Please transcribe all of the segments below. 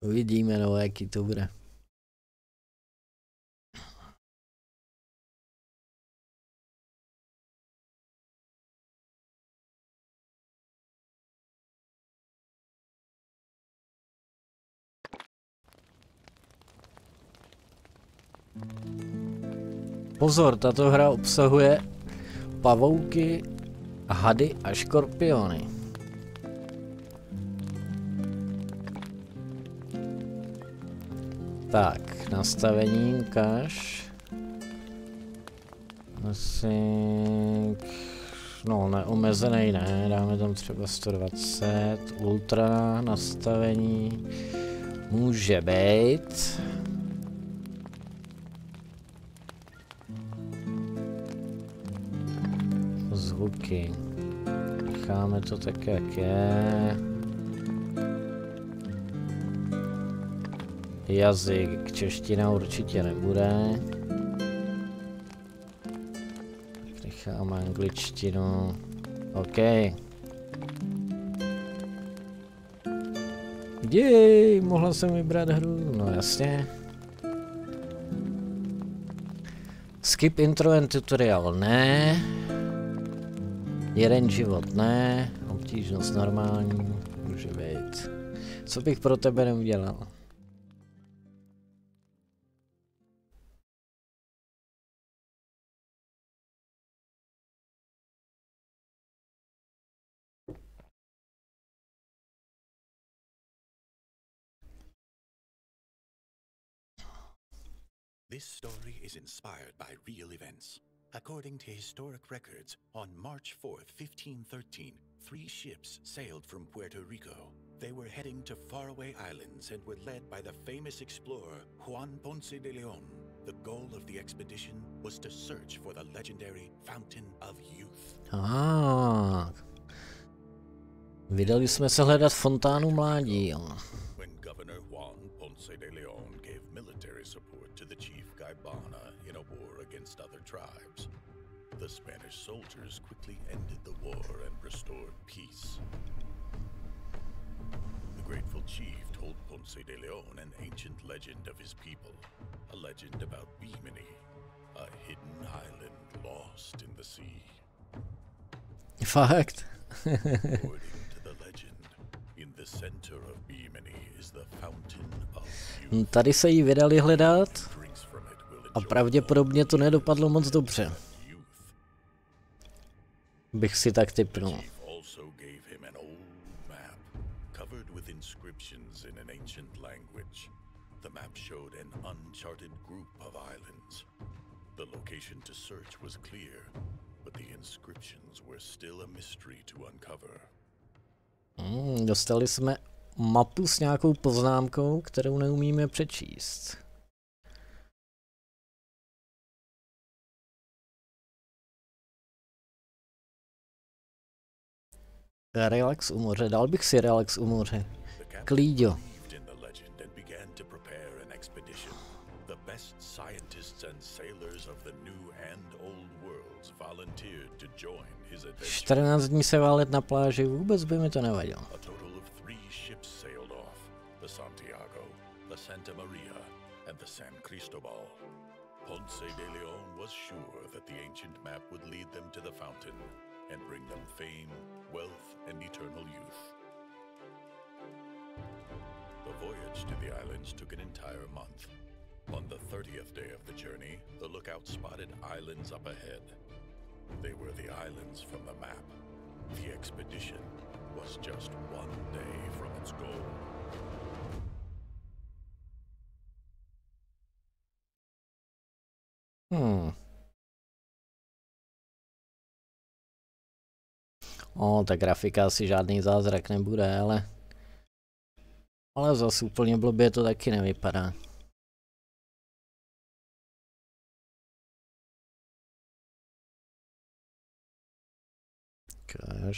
Uvidíme, no, jaký to bude. Pozor, tato hra obsahuje pavouky, hady a škorpiony. Tak, nastavení ukáž. Asi... No, neomezený ne, dáme tam třeba 120, ultra nastavení může být. Zvuky. Necháme to tak, jak je. Jazyk, čeština určitě nebude. Necháme angličtinu. OK. Jej, mohla jsem vybrat hru, no jasně. Skip intro and tutorial, ne. Jeden život, ne. Obtížnost normální, může být. Co bych pro tebe neudělal? This story is inspired by real events. According to historic records, on March 4th, 1513, three ships sailed from Puerto Rico. They were heading to faraway islands and were led by the famous explorer Juan Ponce de Leon. The goal of the expedition was to search for the legendary Fountain of Youth. Ah. Vydali jsme se hledat fontánu mládí. When Governor Juan Ponce de Leon tribes, the Spanish soldiers quickly ended the war and restored peace. The grateful chief told Ponce de Leon an ancient legend of his people, a legend about Bimini, a hidden island lost in the sea. Fakt. According to the legend, in the center of Bimini is the Fountain of Youth. Tady se jí vydali hledat a pravděpodobně to nedopadlo moc dobře. Bych si tak typnul. The location to search was clear, but the inscriptions were still a mystery to uncover. Hmm, dostali jsme mapu s nějakou poznámkou, kterou neumíme přečíst. Relax u moře, dal bych si relax u moře. Klíďo. adventure. 14 dní se válet na pláži, vůbec by mi to nevadilo. Entire month. On the 30th day of the journey, the lookout spotted islands up ahead. They were the islands from the map. The expedition was just one day from its goal. Hmm. O, ta grafika asi žádný zázrak nebude, ale... Ale zase úplně blbě to taky nevypadá.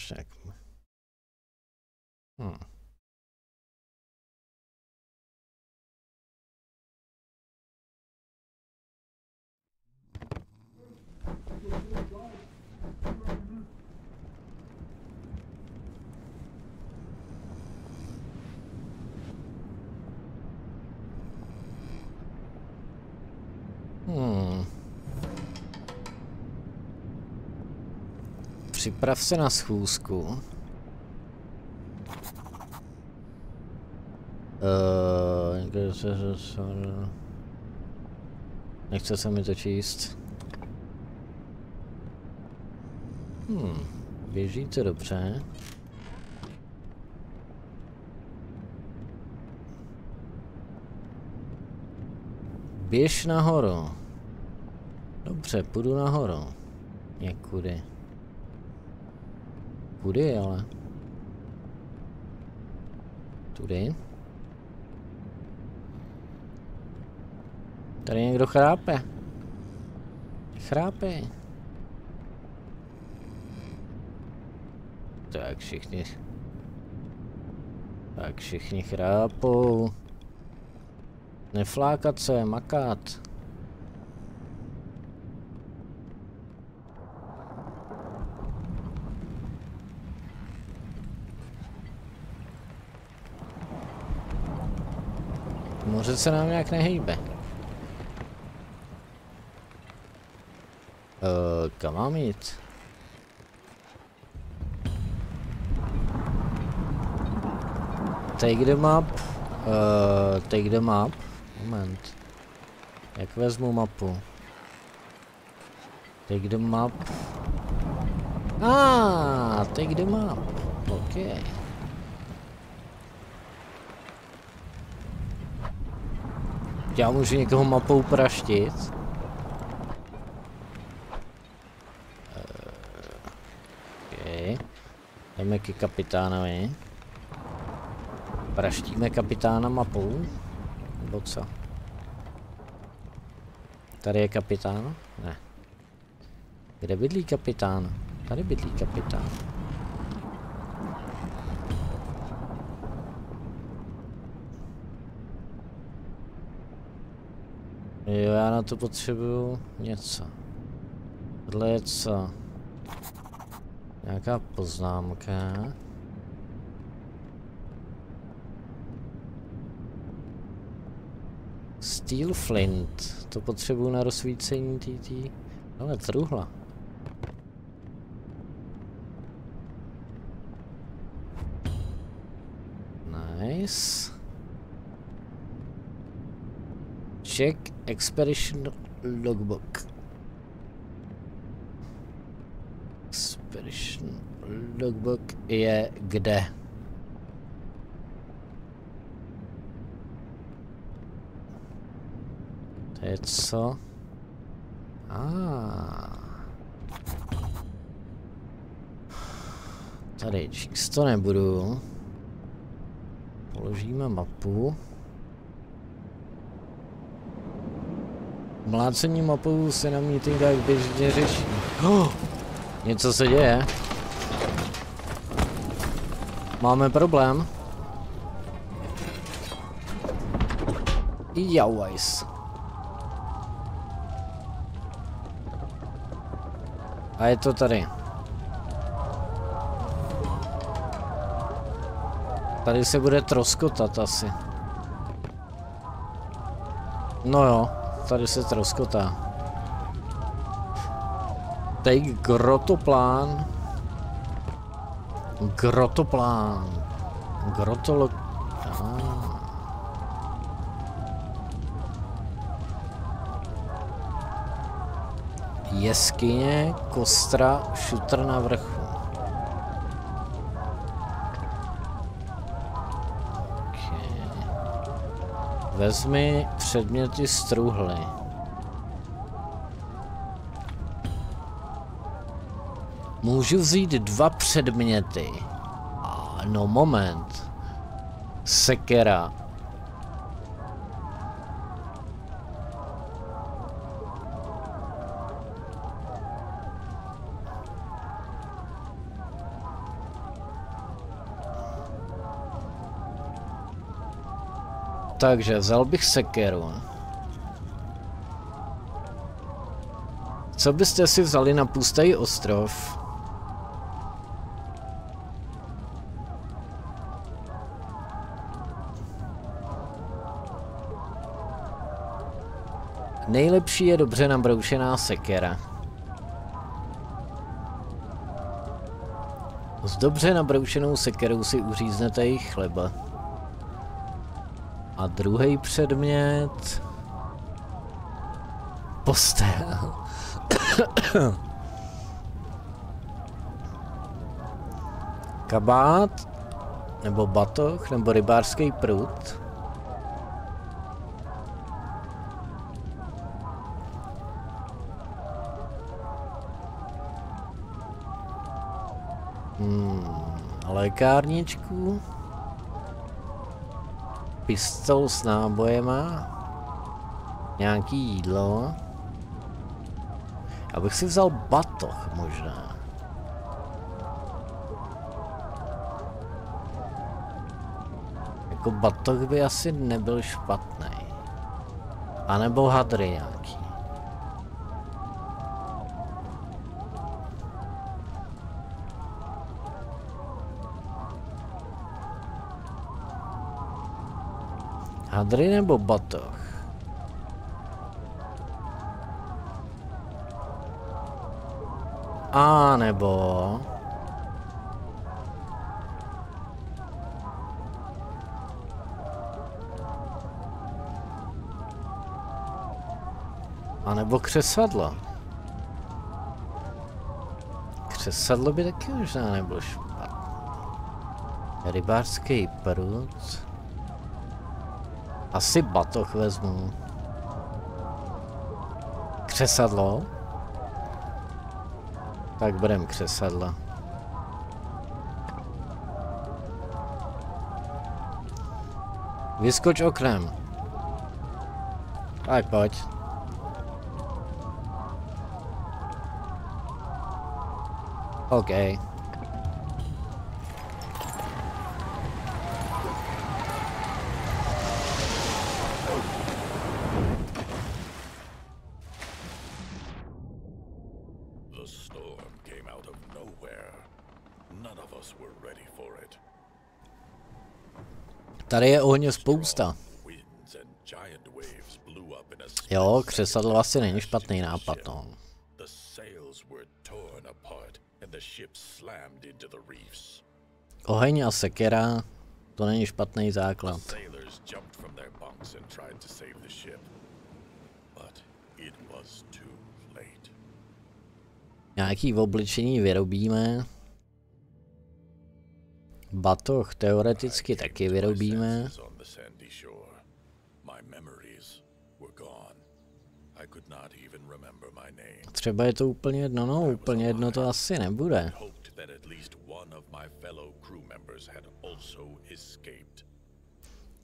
Tak. Hmm. Hmm. Připrav se na schůzku. Uh, nechce se mi to číst. Hmm, běží to dobře. Běž nahoru. Dobře, půjdu nahoru. Někudy. Kudy, ale. Tudy. Tady někdo chrápe. Chrápe. Tak všichni... Tak všichni chrápou. Neflákat se, makat. Moře se nám nějak nehýbe. Uh, kam mám jít? Take the map. Uh, take the map. Moment. Jak vezmu mapu? Take the map. Ah, take the map. Okay. Já můžu někoho mapou praštit. Okay. Jdeme ke kapitánovi. Praštíme kapitána mapou. Nebo co? Tady je kapitán? Ne. Kde bydlí kapitán? Tady bydlí kapitán. Jo, já na to potřebuju něco. Tohle je co? Nějaká poznámka. Steel flint. To potřebuju na rozsvícení TT. Ale truhla. Nice. Check expedition logbook. Expedition logbook je kde? Je co? Ah. Tady číst to nebudu. Položíme mapu. Mlácení mapou se na meetingách běžně řeší. Oh, něco se děje. Máme problém. Jauajs. A je to tady. Tady se bude troskotat asi. No jo, tady se troskotá. Take grotoplán. Grotoplán. Grotolo... Ah. Jeskyně, kostra, šutr na vrchu. Okay. Vezmi předměty z truhly. Můžu vzít dva předměty. No moment. Sekera. Takže vzal bych sekeru. Co byste si vzali na pustý ostrov? Nejlepší je dobře nabroušená sekera. S dobře nabroušenou sekerou si uříznete jejich chleba. A druhý předmět... Postel. Kabát, nebo batoh, nebo rybářský prut. Hmm, lékárničku. Pistol s nábojema. Nějaký jídlo. Abych si vzal batoh možná. Jako batoh by asi nebyl špatný. A nebo hadry nějaký. Hadry nebo batoh? A nebo... A nebo křesadlo. Křesadlo by taky možná nebylo špatné. Rybářský prut. Asi batoh vezmu. Křesadlo. Tak budem křesadla. Vyskoč oknem. Tak pojď. OK. The storm came out of nowhere. None of us were ready for it. Tady je ohně spousta. Jo, křesadlo asi není špatný nápad, no. Oheň a sekera, to není špatný základ. Sailors jumped from even remember my name. Třeba je to úplně jedno, no úplně jedno to asi nebude.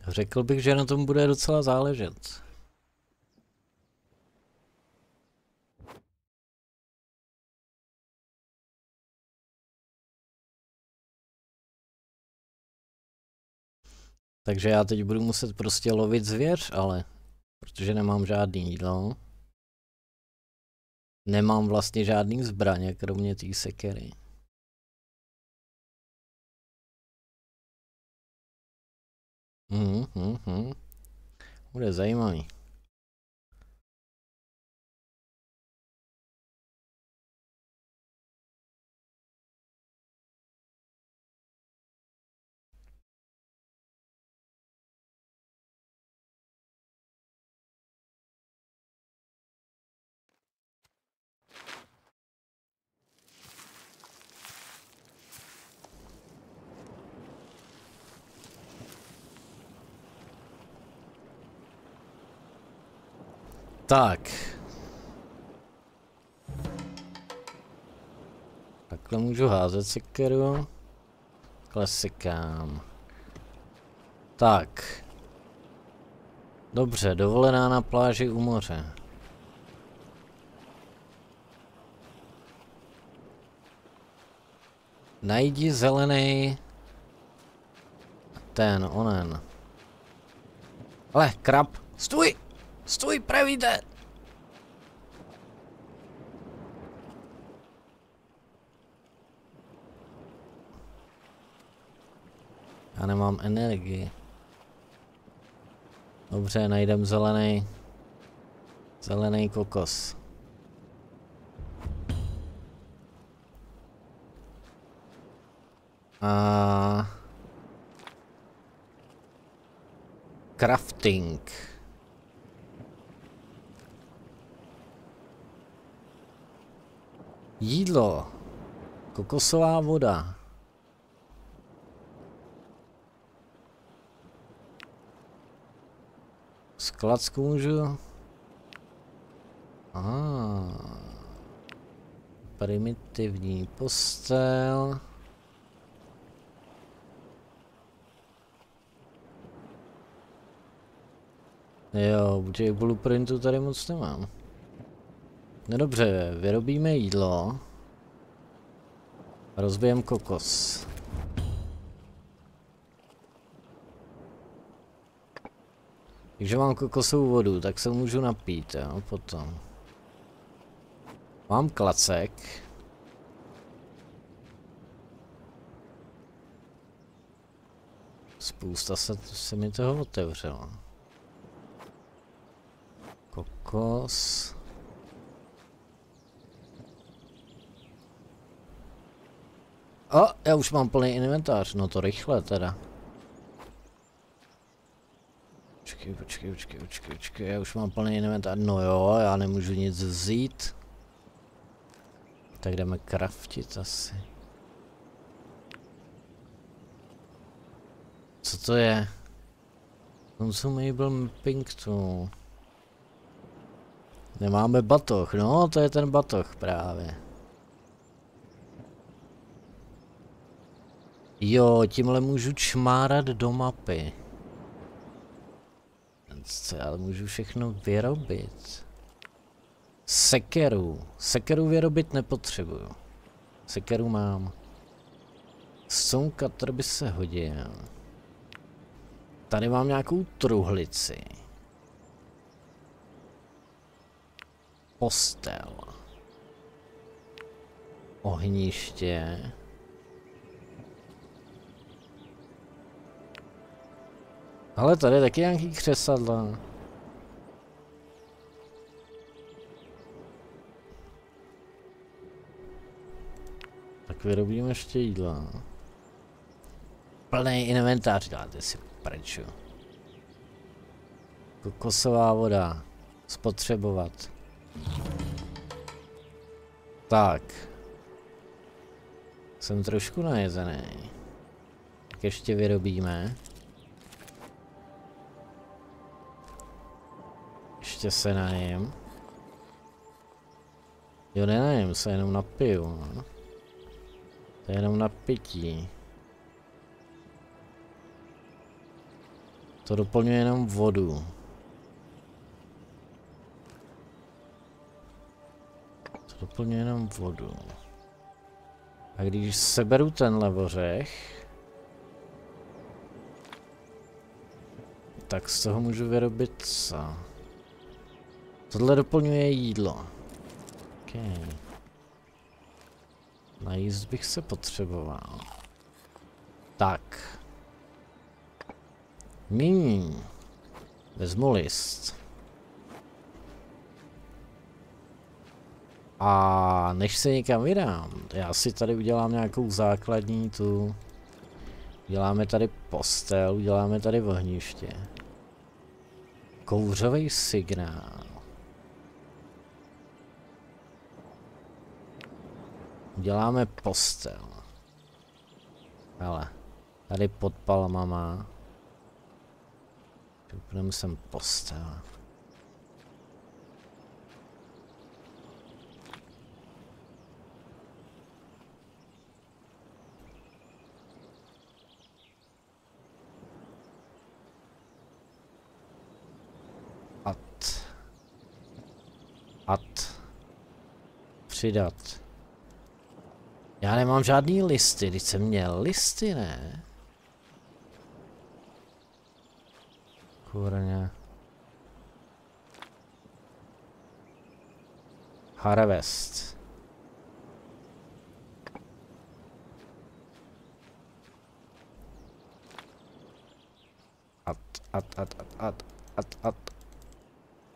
Řekl bych, že na tom bude docela záležet. Takže já teď budu muset prostě lovit zvěř, ale protože nemám žádný jídlo. Nemám vlastně žádný zbraně, kromě té sekery. Mhm, mhm. Bude zajímavý. Tak. Takhle můžu házet sekeru. Klasikám. Tak. Dobře, dovolená na pláži u moře. Najdi zelený ten, onen. Ale, krab, stůj! Stůj, pravíte! Já nemám energii. Dobře, najdem zelený. Zelený kokos. A... Crafting. Jídlo. Kokosová voda. Skladsku můžu... Ah. Primitivní postel. Jo, těch blueprintů tady moc nemám. No dobře, vyrobíme jídlo. Rozbijem kokos. Takže mám kokosovou vodu, tak se můžu napít, jo, potom. Mám klacek. Spousta se, se mi toho otevřelo. Kokos. A, já už mám plný inventář, no to rychle teda. Počkej, počkej, počkej, počkej, počkej, já už mám plný inventář, no jo, já nemůžu nic vzít. Tak jdeme kraftit asi. Co to je? Consumable mapping tool. Nemáme batoh, no to je ten batoh právě. Jo, tímhle můžu čmárat do mapy. Co já můžu všechno vyrobit? Sekeru. Sekeru vyrobit nepotřebuju. Sekeru mám. Cutter by se hodil. Tady mám nějakou truhlici. Postel. Ohniště. Ale tady taky nějaký křesadla. Tak vyrobíme ještě jídla. Plný inventář, dáte si preču. Kokosová voda. Spotřebovat. Tak. Jsem trošku najezený. Tak ještě vyrobíme. Ještě se najem. Jo, nenajem se, jenom napiju. No. To je jenom na pití. To doplňuje jenom vodu. Doplňuje jenom vodu. A když seberu tenhle ořech, tak z toho můžu vyrobit co? Tohle doplňuje jídlo. Okay. Najíst bych se potřeboval. Tak. Nyní. Vezmu list. A než se někam vydám, já si tady udělám nějakou základní tu. Uděláme tady postel, uděláme tady ohniště. Kouřový signál. Děláme postel. Ale tady pod palmama. Půjdeme sem postel. At. At. Přidat. Já nemám žádný listy, když jsem měl listy, ne? Kurně. Harvest. At, at, at, at, at, at, at.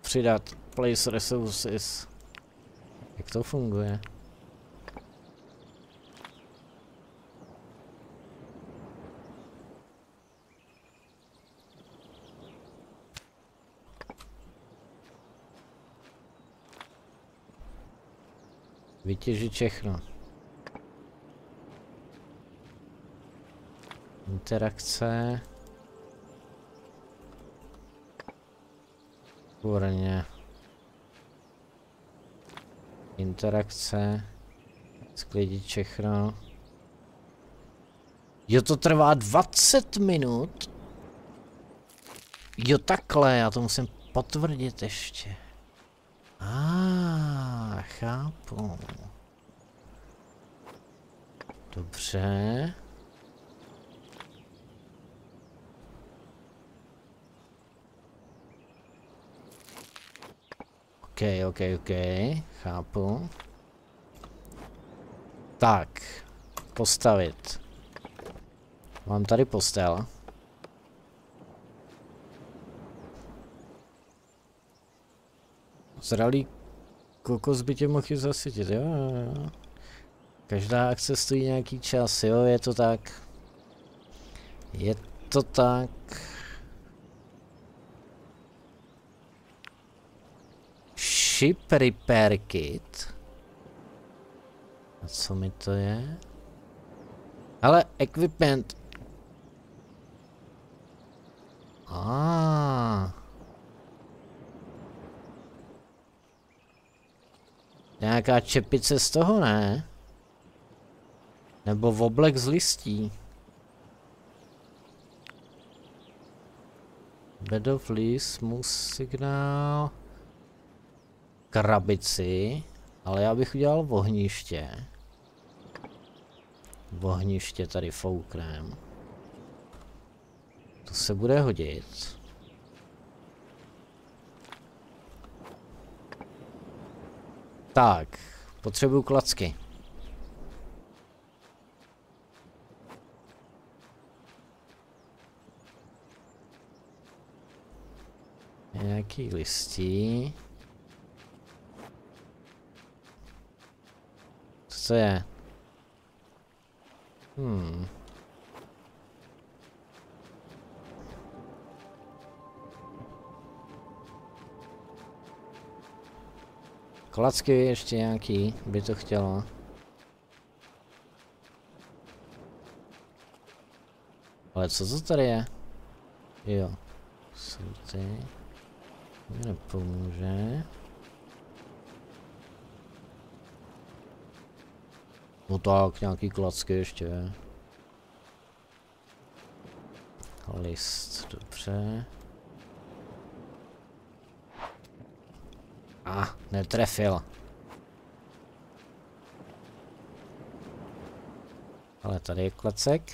Přidat Place resources. Jak to funguje? Vytěžit všechno. Interakce. Kurně. Interakce. Sklidit všechno. Jo, to trvá 20 minut. Jo, takhle, já to musím potvrdit ještě. A, ah, chápu. Dobře. OK, OK, OK, chápu. Tak, postavit. Mám tady postel. Zralý kokos by tě mohl zasytit, jo, jo, jo. Každá akce stojí nějaký čas, jo, je to tak. Je to tak. Ship Repair Kit. A co mi to je? Ale equipment. A. Nějaká čepice z toho, ne? Nebo oblek z listí. Bed of leaves, signál krabici, ale já bych udělal ohniště. Ohniště tady fouknem. To se bude hodit. Tak, potřebuju klacky. Nějaký listí. Co je? Hmm. Klacky ještě nějaký by to chtělo. Ale co to tady je? Jo. Jsou ty. Mi nepomůže. No tak, nějaký klacky ještě. List, dobře. A, ah, netrefil. Ale tady je klacek.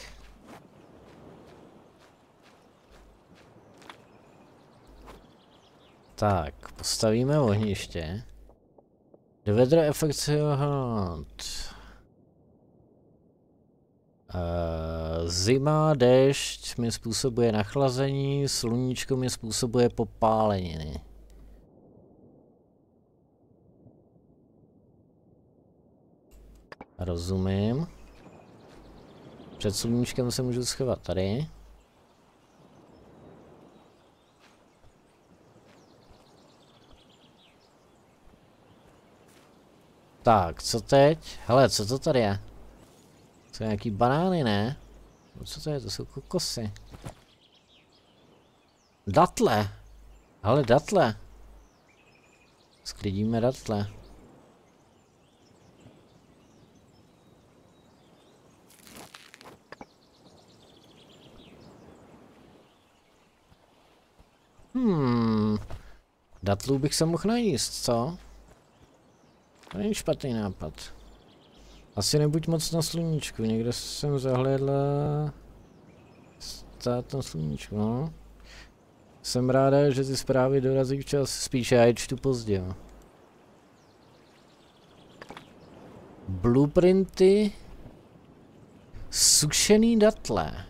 Tak, postavíme ohniště. Hunt. Uh, zima, déšť mi způsobuje nachlazení, sluníčko mi způsobuje popáleniny. Rozumím. Před sluníčkem se můžu schovat tady. Tak, co teď? Hele, co to tady je? To nějaký banány, ne? No co to je? To jsou kokosy. Datle. Ale datle. Sklidíme datle. Hmm. Datlů bych se mohl najíst, co? To není špatný nápad. Asi nebuď moc na sluníčku, někde jsem zahlédla stát na sluníčku, no. Jsem ráda, že ty zprávy dorazí včas, spíše já je čtu pozdě. No. Blueprinty sušený datle.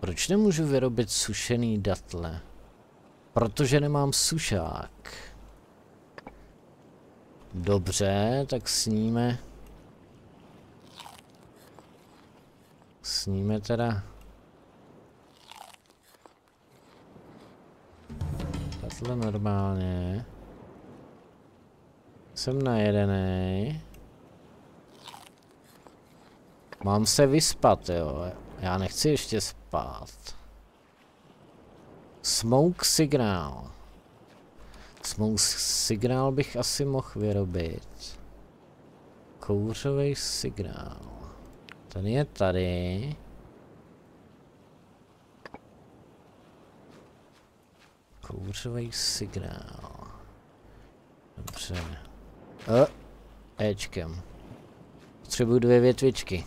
Proč nemůžu vyrobit sušený datle? Protože nemám sušák. Dobře, tak sníme. Sníme teda. Takhle normálně. Jsem najedený. Mám se vyspat, jo. Já nechci ještě spát. Smoke signál. Smoke signál bych asi mohl vyrobit. Kouřový signál. Ten je tady. Kouřový signál. Dobře. O, Ečkem. Potřebuji dvě větvičky.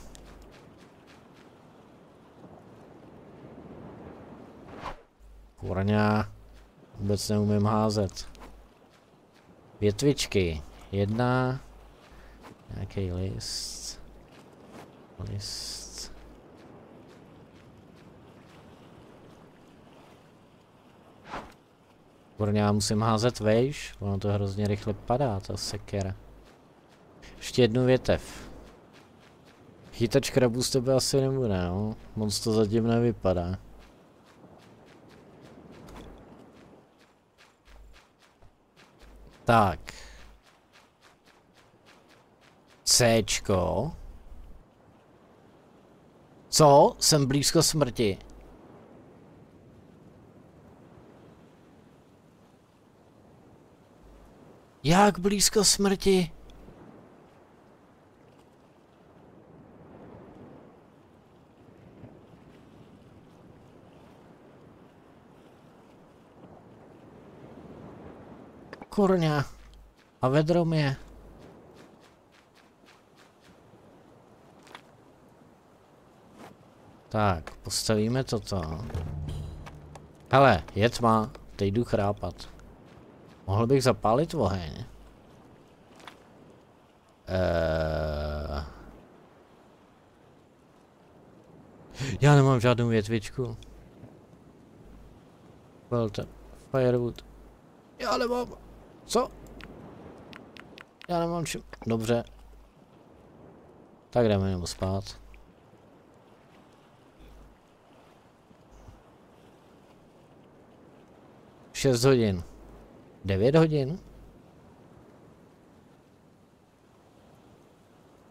Kurňa. Vůbec neumím házet. Větvičky. Jedna. Nějaký list. List. Kurňa, musím házet vejš. Ono to hrozně rychle padá, ta sekera. Ještě jednu větev. Chytač krabů z tebe asi nebude, no. Moc to zatím nevypadá. Tak. Cčko. Co? Jsem blízko smrti. Jak blízko smrti? Kurňa. A vedro je. Tak, postavíme toto. Hele, je tma, teď jdu chrápat. Mohl bych zapálit oheň. Eee... Já nemám žádnou větvičku. Welter, firewood. Já nemám. Co? Já nemám čím. Dobře. Tak jdeme jenom spát. Šest hodin. Devět hodin?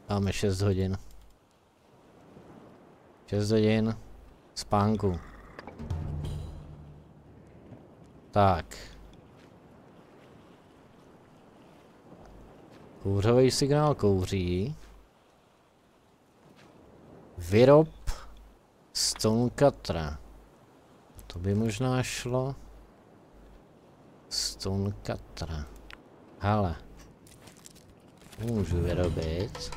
Máme šest hodin. Šest hodin spánku. Tak. Kouřový signál kouří. Vyrob Stonecutera. To by možná šlo. Stonecutera. Hele. Můžu vyrobit.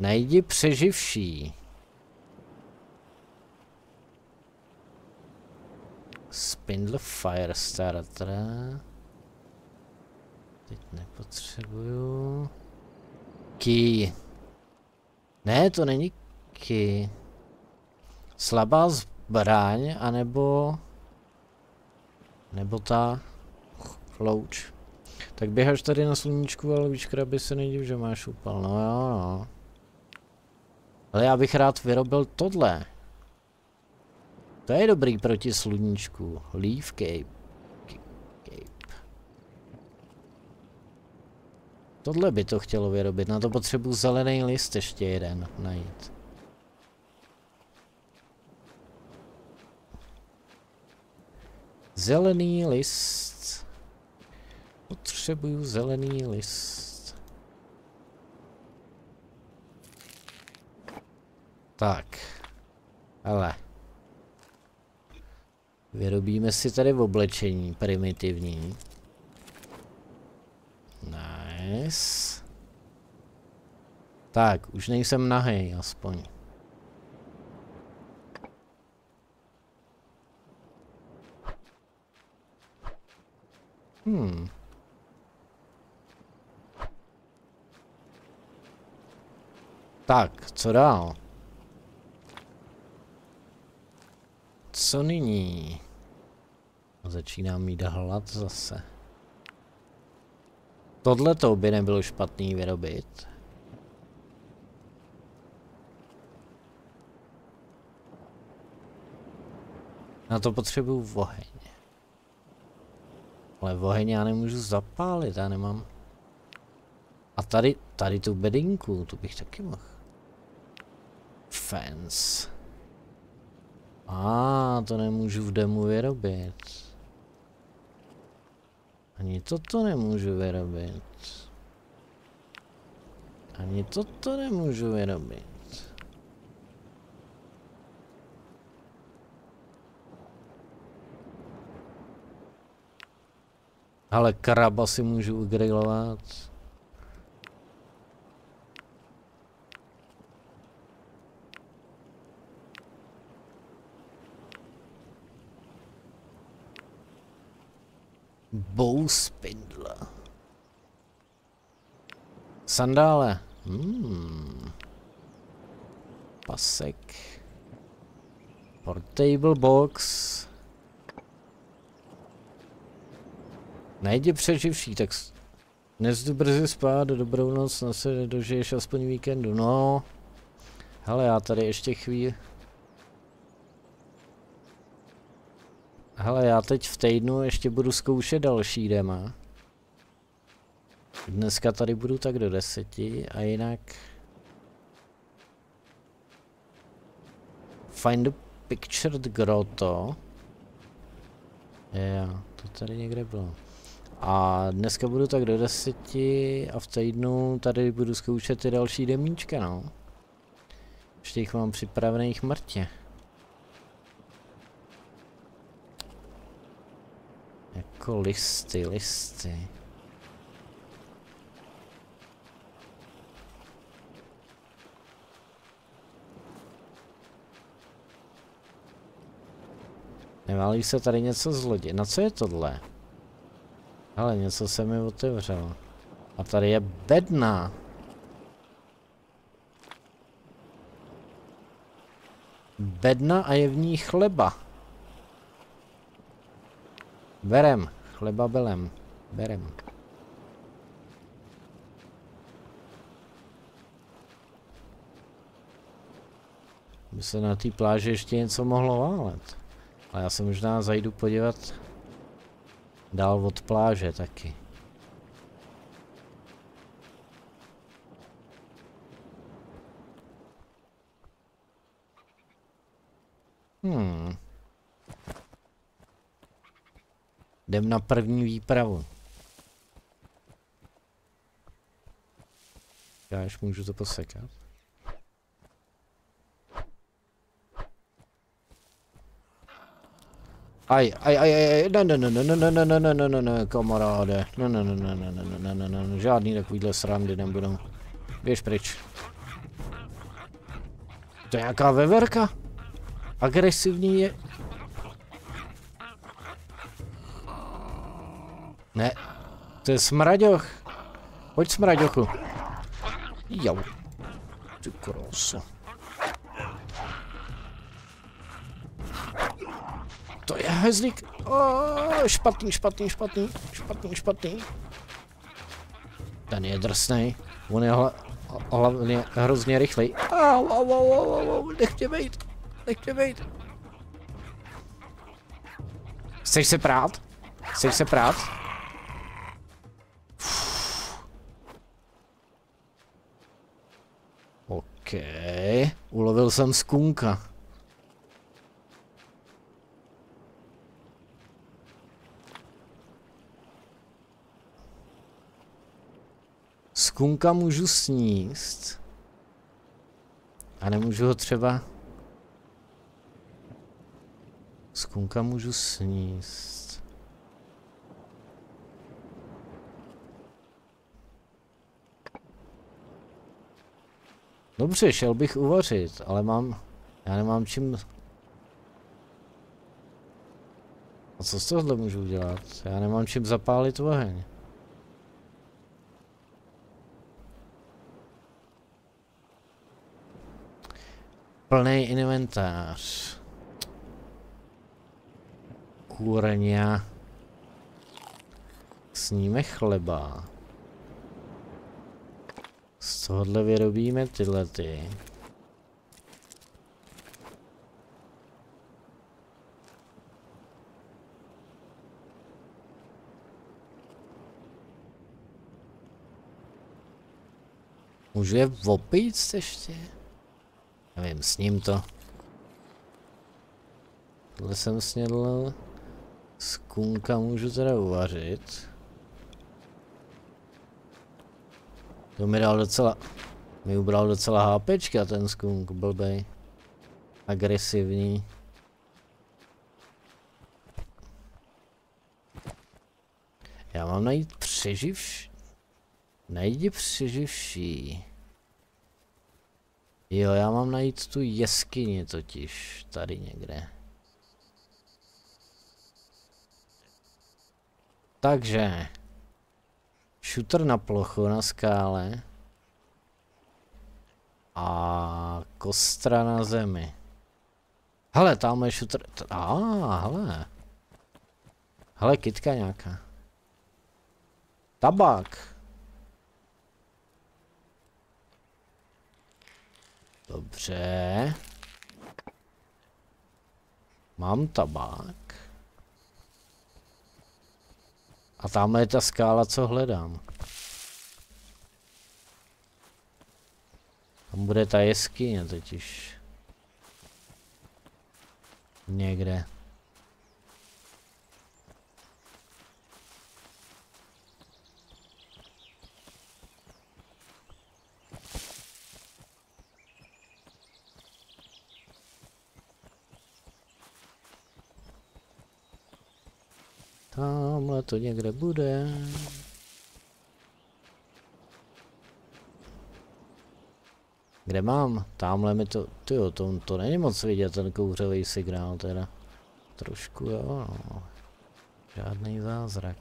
Najdi přeživší. Spindle Firestarter. Teď nepotřebuju. Key. Ne, to není key. Slabá zbraň, anebo... Nebo ta... Louč. Tak běháš tady na sluníčku, ale víš, krabi se nejdiv, že máš upal. No jo, no. Ale já bych rád vyrobil tohle. To je dobrý proti sluníčku. Leaf cape. Tohle by to chtělo vyrobit, na to potřebuji zelený list ještě jeden najít. Zelený list. Potřebuju zelený list. Tak. Ale. Vyrobíme si tady v oblečení primitivní. Nice. Tak, už nejsem nahej, aspoň. Hmm. Tak, co dál? Co nyní? Začínám mít hlad zase. Tohle to by nebylo špatný vyrobit. Na to potřebuju oheň. Ale oheň já nemůžu zapálit, já nemám. A tady, tady tu bedinku, tu bych taky mohl. Fence. A ah, to nemůžu v demu vyrobit. Ani toto nemůžu vyrobit. Ani toto nemůžu vyrobit. Ale kraba si můžu ugrilovat. Bow spindle. Sandále. Hmm. Pasek. Portable box. Najdi přeživší, tak dnes jdu brzy spát, dobrou noc, no se dožiješ aspoň víkendu, no. Hele, já tady ještě chvíli... Hele, já teď v týdnu ještě budu zkoušet další dema. Dneska tady budu tak do deseti a jinak... Find the pictured grotto. Jo, to tady někde bylo. A dneska budu tak do deseti a v týdnu tady budu zkoušet ty další demíčka, no. Ještě jich mám připravených mrtě. Jako listy, listy. Neválí se tady něco z lodi. Na co je tohle? Ale něco se mi otevřelo. A tady je bedna. Bedna a je v ní chleba. Berem. Chleba belem. Berem. By se na té pláži ještě něco mohlo válet. Ale já se možná zajdu podívat dál od pláže taky. Hmm. Jdem na první výpravu. Já ještě můžu to posekat. Aj, aj, aj, aj, ne, ne, ne, ne, ne, ne, ne, ne, ne, ne, ne, ne, kamaráde. Ne, ne, ne, ne, ne, ne, ne, ne, ne, ne, žádný takovýhle srandy nebudou. Běž pryč. To je nějaká veverka? Agresivní je... Ne, to je smraďoch. Pojď smraďochu. Jau. Ty krosu. To je hezlík. Oh, špatný, špatný, špatný, špatný, špatný. Ten je drsný. On je hla, hlavně hrozně rychlej. Au, au, au, au, au, nech tě bejt. Nech tě bejt. Chceš se prát? Chceš se prát? OK. Ulovil jsem skunka. Skunka můžu sníst. A nemůžu ho třeba... Skunka můžu sníst. Dobře, šel bych uvařit, ale mám... Já nemám čím... A co z tohle můžu udělat? Já nemám čím zapálit oheň. Plný inventář. Kůrňa. Sníme chleba. Tohohle vyrobíme tyhle ty. Můžu je opít ještě? Nevím, s ním to. Tohle jsem snědl. skunka, můžu teda uvařit. To mi dal docela... Mi ubral docela hápečka ten skunk blbej. Agresivní. Já mám najít přeživší. Najdi přeživší. Jo, já mám najít tu jeskyni totiž, tady někde. Takže. Shooter na plochu, na skále. A kostra na zemi. Hele, tam je shooter. A, ah, hele. Hele, kitka nějaká. Tabák. Dobře. Mám tabák. A tamhle je ta skála, co hledám. Tam bude ta jeskyně totiž. Někde. Tamhle to někde bude. Kde mám? Tamhle mi to, tyjo, to, to není moc vidět, ten kouřový signál teda. Trošku jo, no. Žádný zázrak.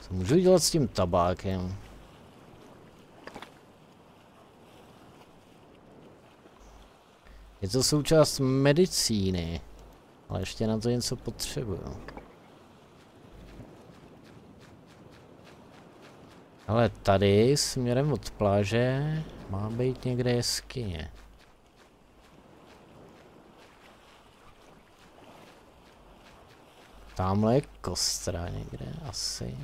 Co můžu dělat s tím tabákem? Je to součást medicíny. Ale ještě na to něco potřebuju. Ale tady směrem od pláže má být někde jeskyně. Tamhle je kostra někde asi.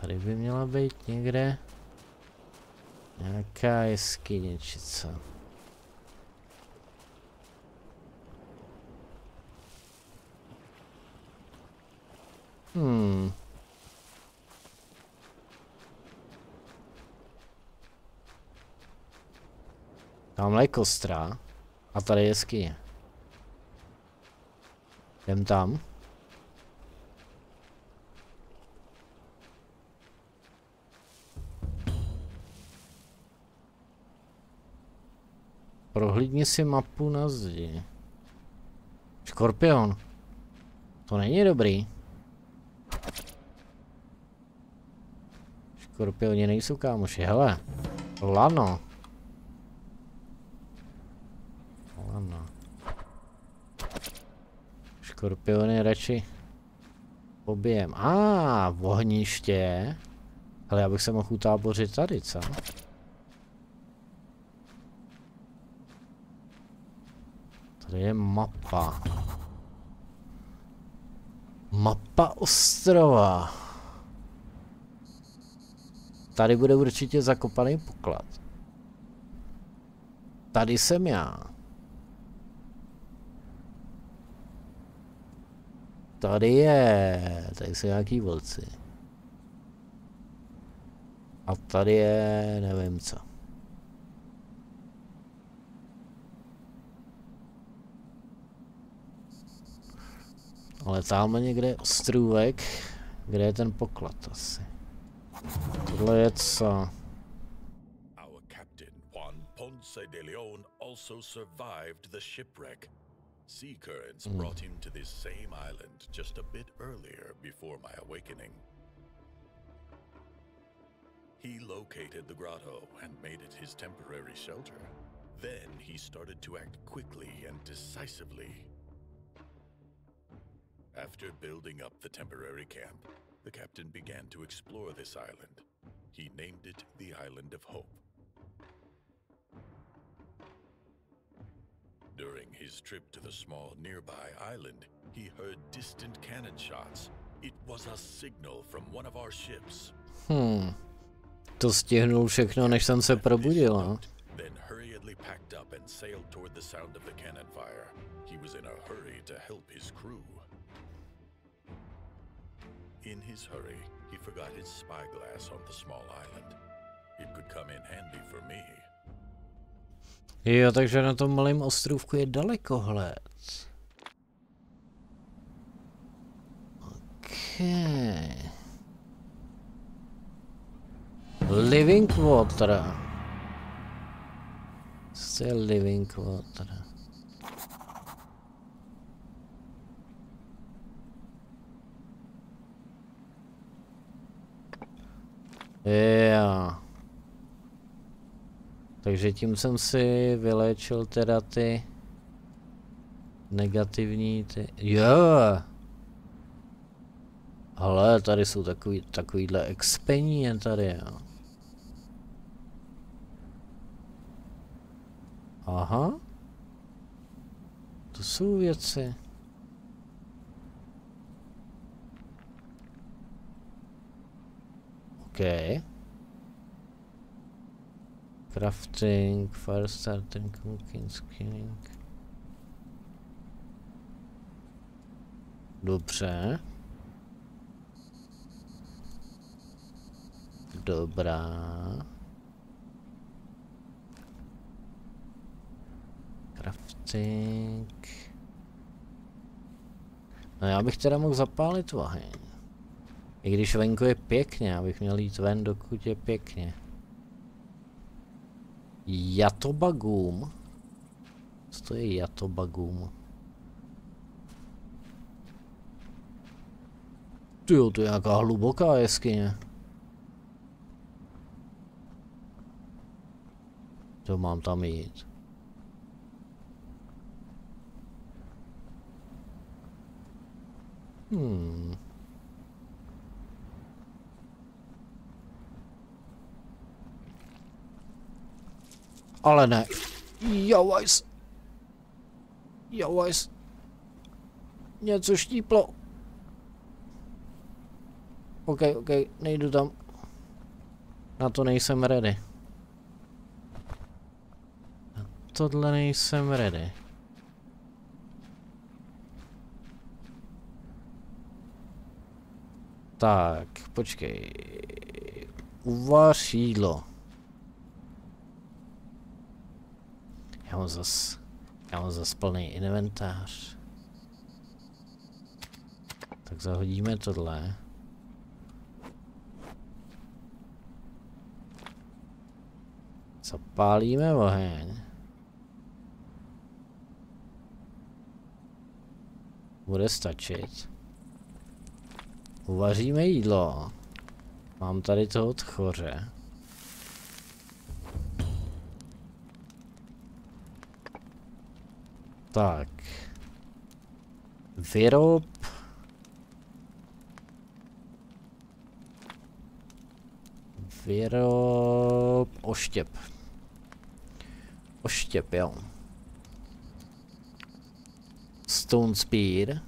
Tady by měla být někde Nějaká jeskyně či co? Hmm. Tamhle je kostra. A tady je jeskyně. Jdem tam. Prohlídni si mapu na zdi. Škorpion. To není dobrý. Škorpioni nejsou kámoši, hele. Lano. Lano. Škorpiony radši pobijem. A, ah, ohniště. Ale já bych se mohl utábořit tady, co? Tady je mapa. Mapa ostrova. Tady bude určitě zakopaný poklad. Tady jsem já. Tady je, tady jsou nějaký vlci. A tady je, nevím co. Ale tamhle někde ostrůvek, kde je ten poklad asi. Tohle je co? Our captain Juan Ponce de Leon also survived the shipwreck. Sea currents mm. brought him to this same island just a bit earlier before my awakening. He located the grotto and made it his temporary shelter. Then he started to act quickly and decisively after building up the temporary camp, the captain began to explore this island. He named it the Island of Hope. During his trip to the small nearby island, he heard distant cannon shots, It was a signal from one of our ships. Hmm. To stihnul všechno, než jsem se probudil, no. Then hurriedly packed up and sailed toward the sound of the cannon fire. He was in a hurry to help his crew. In his hurry, he forgot his spyglass on the small island. It could come in handy for me. Jo, takže na tom malém ostrůvku je dalekohled. Okay. Living water. Co je living water? Jo. Takže tím jsem si vyléčil teda ty negativní ty... Jo! Ale tady jsou takový, takovýhle expení tady, jo. Aha. To jsou věci. OK. Crafting, fire starting, cooking, skinning. Dobře. Dobrá. Crafting. No já bych teda mohl zapálit oheň. I když venku je pěkně, abych měl jít ven, dokud je pěkně. Jatobagum. Co to je Jatobagum? Tyjo, to je nějaká hluboká jeskyně. To mám tam jít. Hmm. Ale ne. Jovajs. Jovajs. Něco štíplo. OK, OK, nejdu tam. Na to nejsem ready. Na tohle nejsem ready. Tak, počkej. Uvař jídlo. Já mám zas, já mám zas plný inventář. Tak zahodíme tohle. Zapálíme oheň. Bude stačit. Uvaříme jídlo. Mám tady toho tchoře. Tak. Vyrob. Vyrob oštěp. Oštěp, jo. Stone Spear.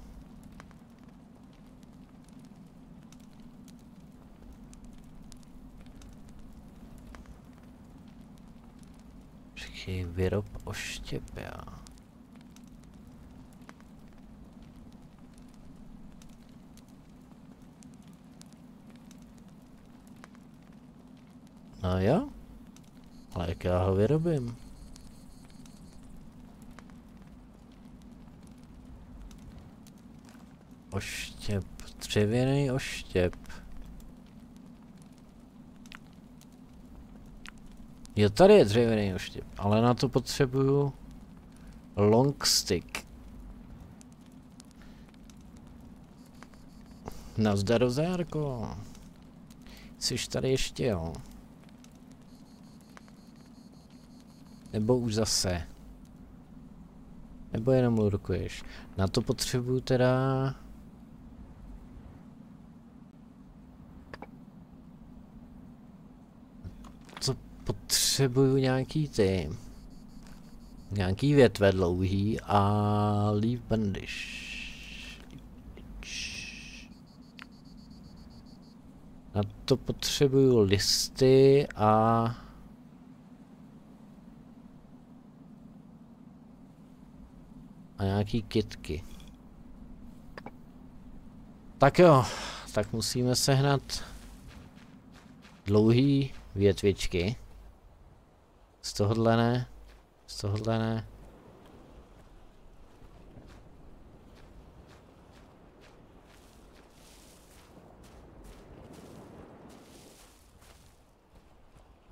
Vyrob oštěp, jo. No jo. Ale jak já ho vyrobím? Oštěp, dřevěný oštěp. Jo, tady je dřevěný oštěp, ale na to potřebuju long stick. Nazdar, Zárko. Jsi tady ještě, jo? Nebo už zase. Nebo jenom lurkuješ. Na to potřebuju teda... Co potřebuju nějaký ty... Nějaký větve dlouhý a leaf bandish. Na to potřebuju listy a... A nějaký kitky. Tak jo, tak musíme sehnat dlouhý větvičky. Z tohohle ne, z tohohle ne.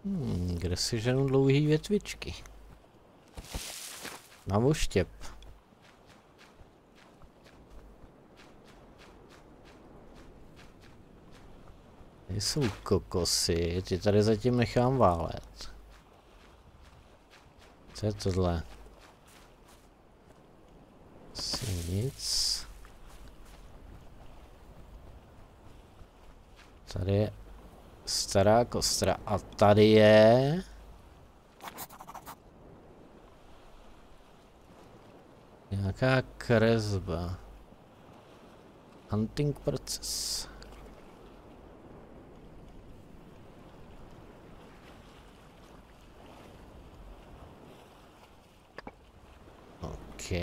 Hmm, kde si ženu dlouhý větvičky? Na voštěp. Tady jsou kokosy, ty tady zatím nechám válet. Co je tohle? Asi nic. Tady je stará kostra. A tady je... Nějaká kresba. Hunting proces. OK.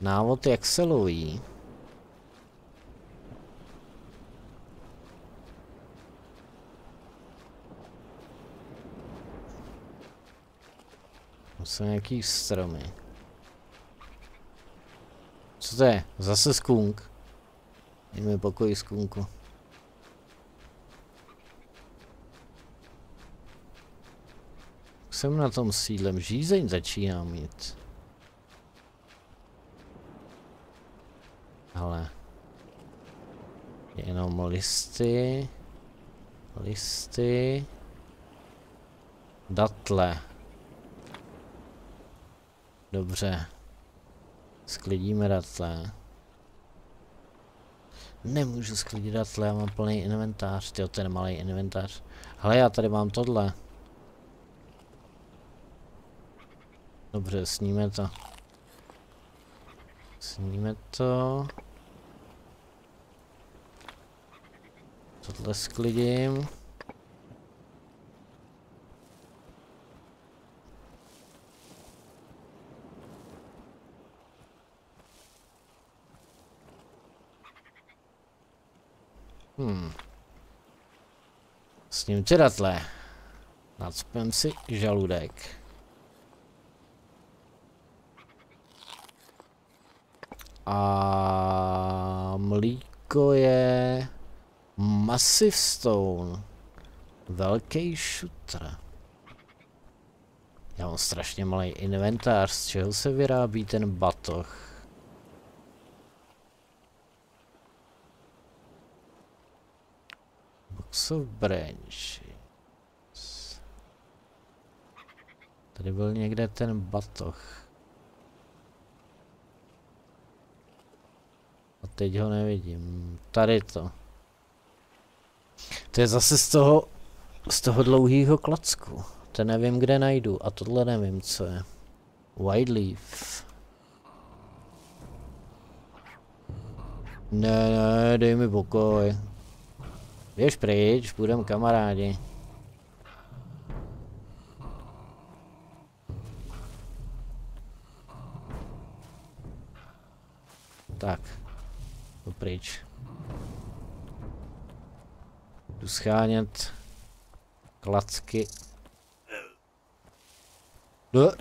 Návod jak se loví. Jsou nějaký stromy. Co to je? Zase skunk. Dej mi pokoj skunku. Jsem na tom sídlem, žízeň začíná mít. Ale jenom listy, listy, datle. Dobře. Sklidíme datle. Nemůžu sklidit datle, já mám plný inventář, tyjo, ten malý inventář. Ale já tady mám tohle. Dobře, sníme to. Sníme to. Tohle sklidím. Hmm. S ním ty datle. Nacpem si žaludek. A mlíko je Massive Stone. Velký šutr. Já mám strašně malý inventář, z čeho se vyrábí ten batoh? Box of branches. Tady byl někde ten batoh. A teď ho nevidím. Tady to. To je zase z toho, z toho dlouhého klacku. To nevím, kde najdu. A tohle nevím, co je. White leaf. Ne, ne, dej mi pokoj. Běž pryč, budeme kamarádi. Tak. Jdu pryč. Jdu schánět klacky. No.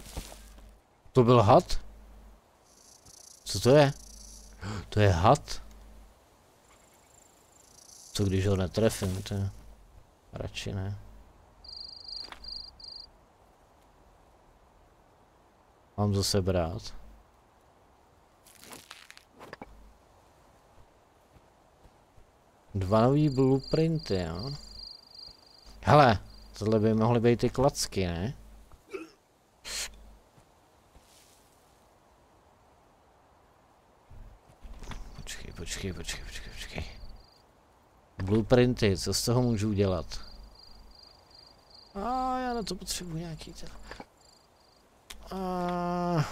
To byl had? Co to je? To je had? Co když ho netrefím, to je... Radši ne. Mám zase brát. Dva nový blueprinty, jo. Hele, tohle by mohly být ty klacky, ne? Počkej, počkej, počkej, počkej, počkej. Blueprinty, co z toho můžu udělat? A já na to potřebuji nějaký ten... A...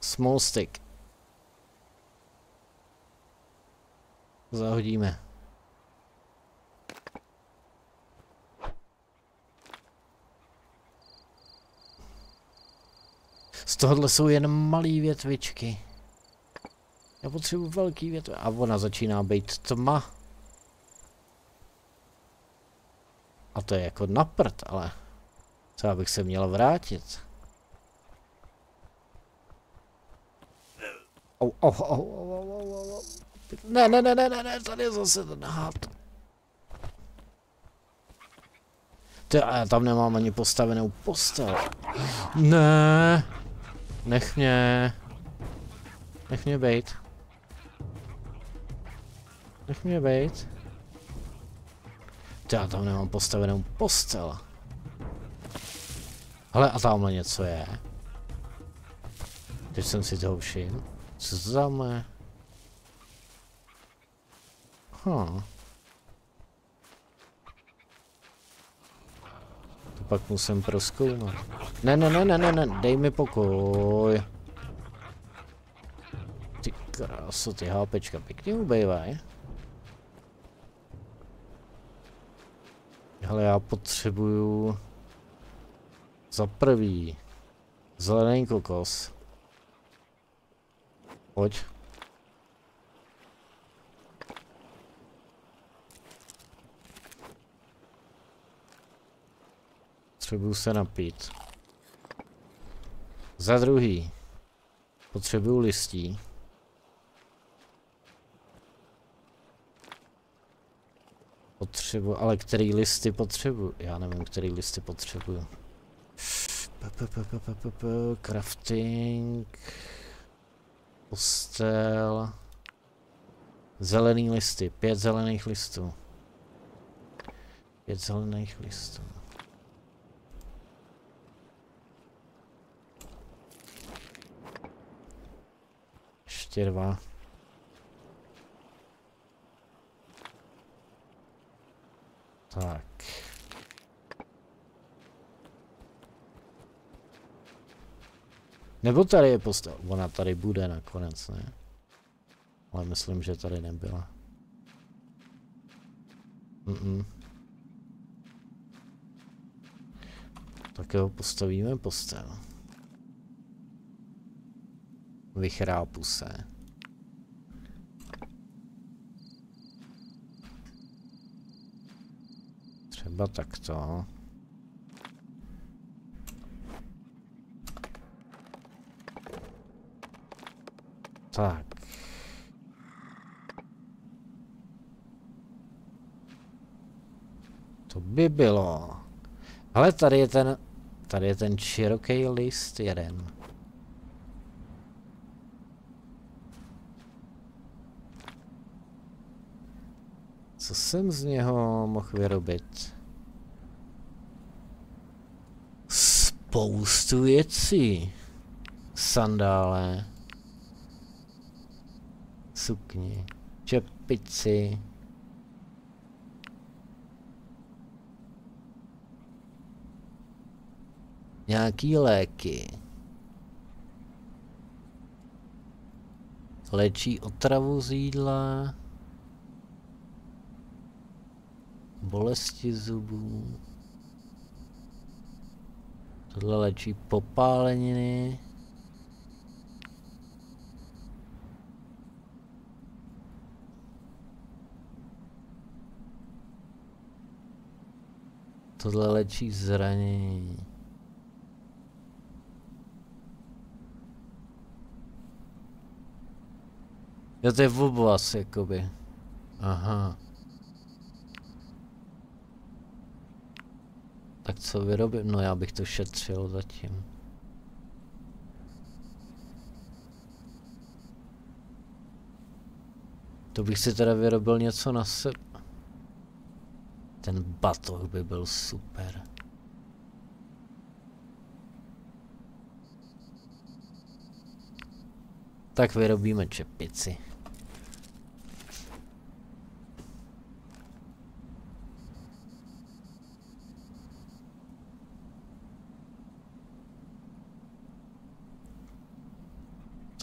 Small stick. Zahodíme. Z tohohle jsou jen malé větvičky. Já potřebuji velký větve. A ona začíná být tma. A to je jako na prd, ale... Co abych se měl vrátit? Au, au, au, au. Ne, ne, ne, ne, ne, ne, tady je zase ten hád. Ty, a já tam nemám ani postavenou postel. Ne. Nech mě. Nech mě bejt. Nech mě bejt. Ty, já tam nemám postavenou postel. Ale a tamhle něco je. Teď jsem si toho všiml. Co to tam je? Hm. To pak musím proskoumat. Ne, ne, ne, ne, ne, ne, dej mi pokoj. Ty krásu, ty hápečka pěkně ubejvaj. Ale já potřebuju za prvý zelený kokos. Pojď. Potřebuju se napít. Za druhý. Potřebuju listí. Potřebuji, ale který listy potřebuju? Já nevím, který listy potřebuju. Crafting. Postel. Zelený listy. Pět zelených listů. Pět zelených listů. Ještě dva. Tak. Nebo tady je postel. Ona tady bude nakonec, ne? Ale myslím, že tady nebyla. Mm -mm. Tak jo, postavíme postel. Vychrápu se. Třeba takto. Tak. To by bylo. Ale tady je ten, tady je ten široký list jeden. Co jsem z něho mohl vyrobit? Spoustu věcí. Sandále. Sukni. Čepici. Nějaký léky. Léčí otravu z jídla. Bolesti zubů. Tohle léčí popáleniny. Tohle léčí zranění. Jo, to je v oblast, jakoby. Aha. Tak co vyrobím? No já bych to šetřil zatím. To bych si teda vyrobil něco na sebe. Ten batoh by byl super. Tak vyrobíme čepici.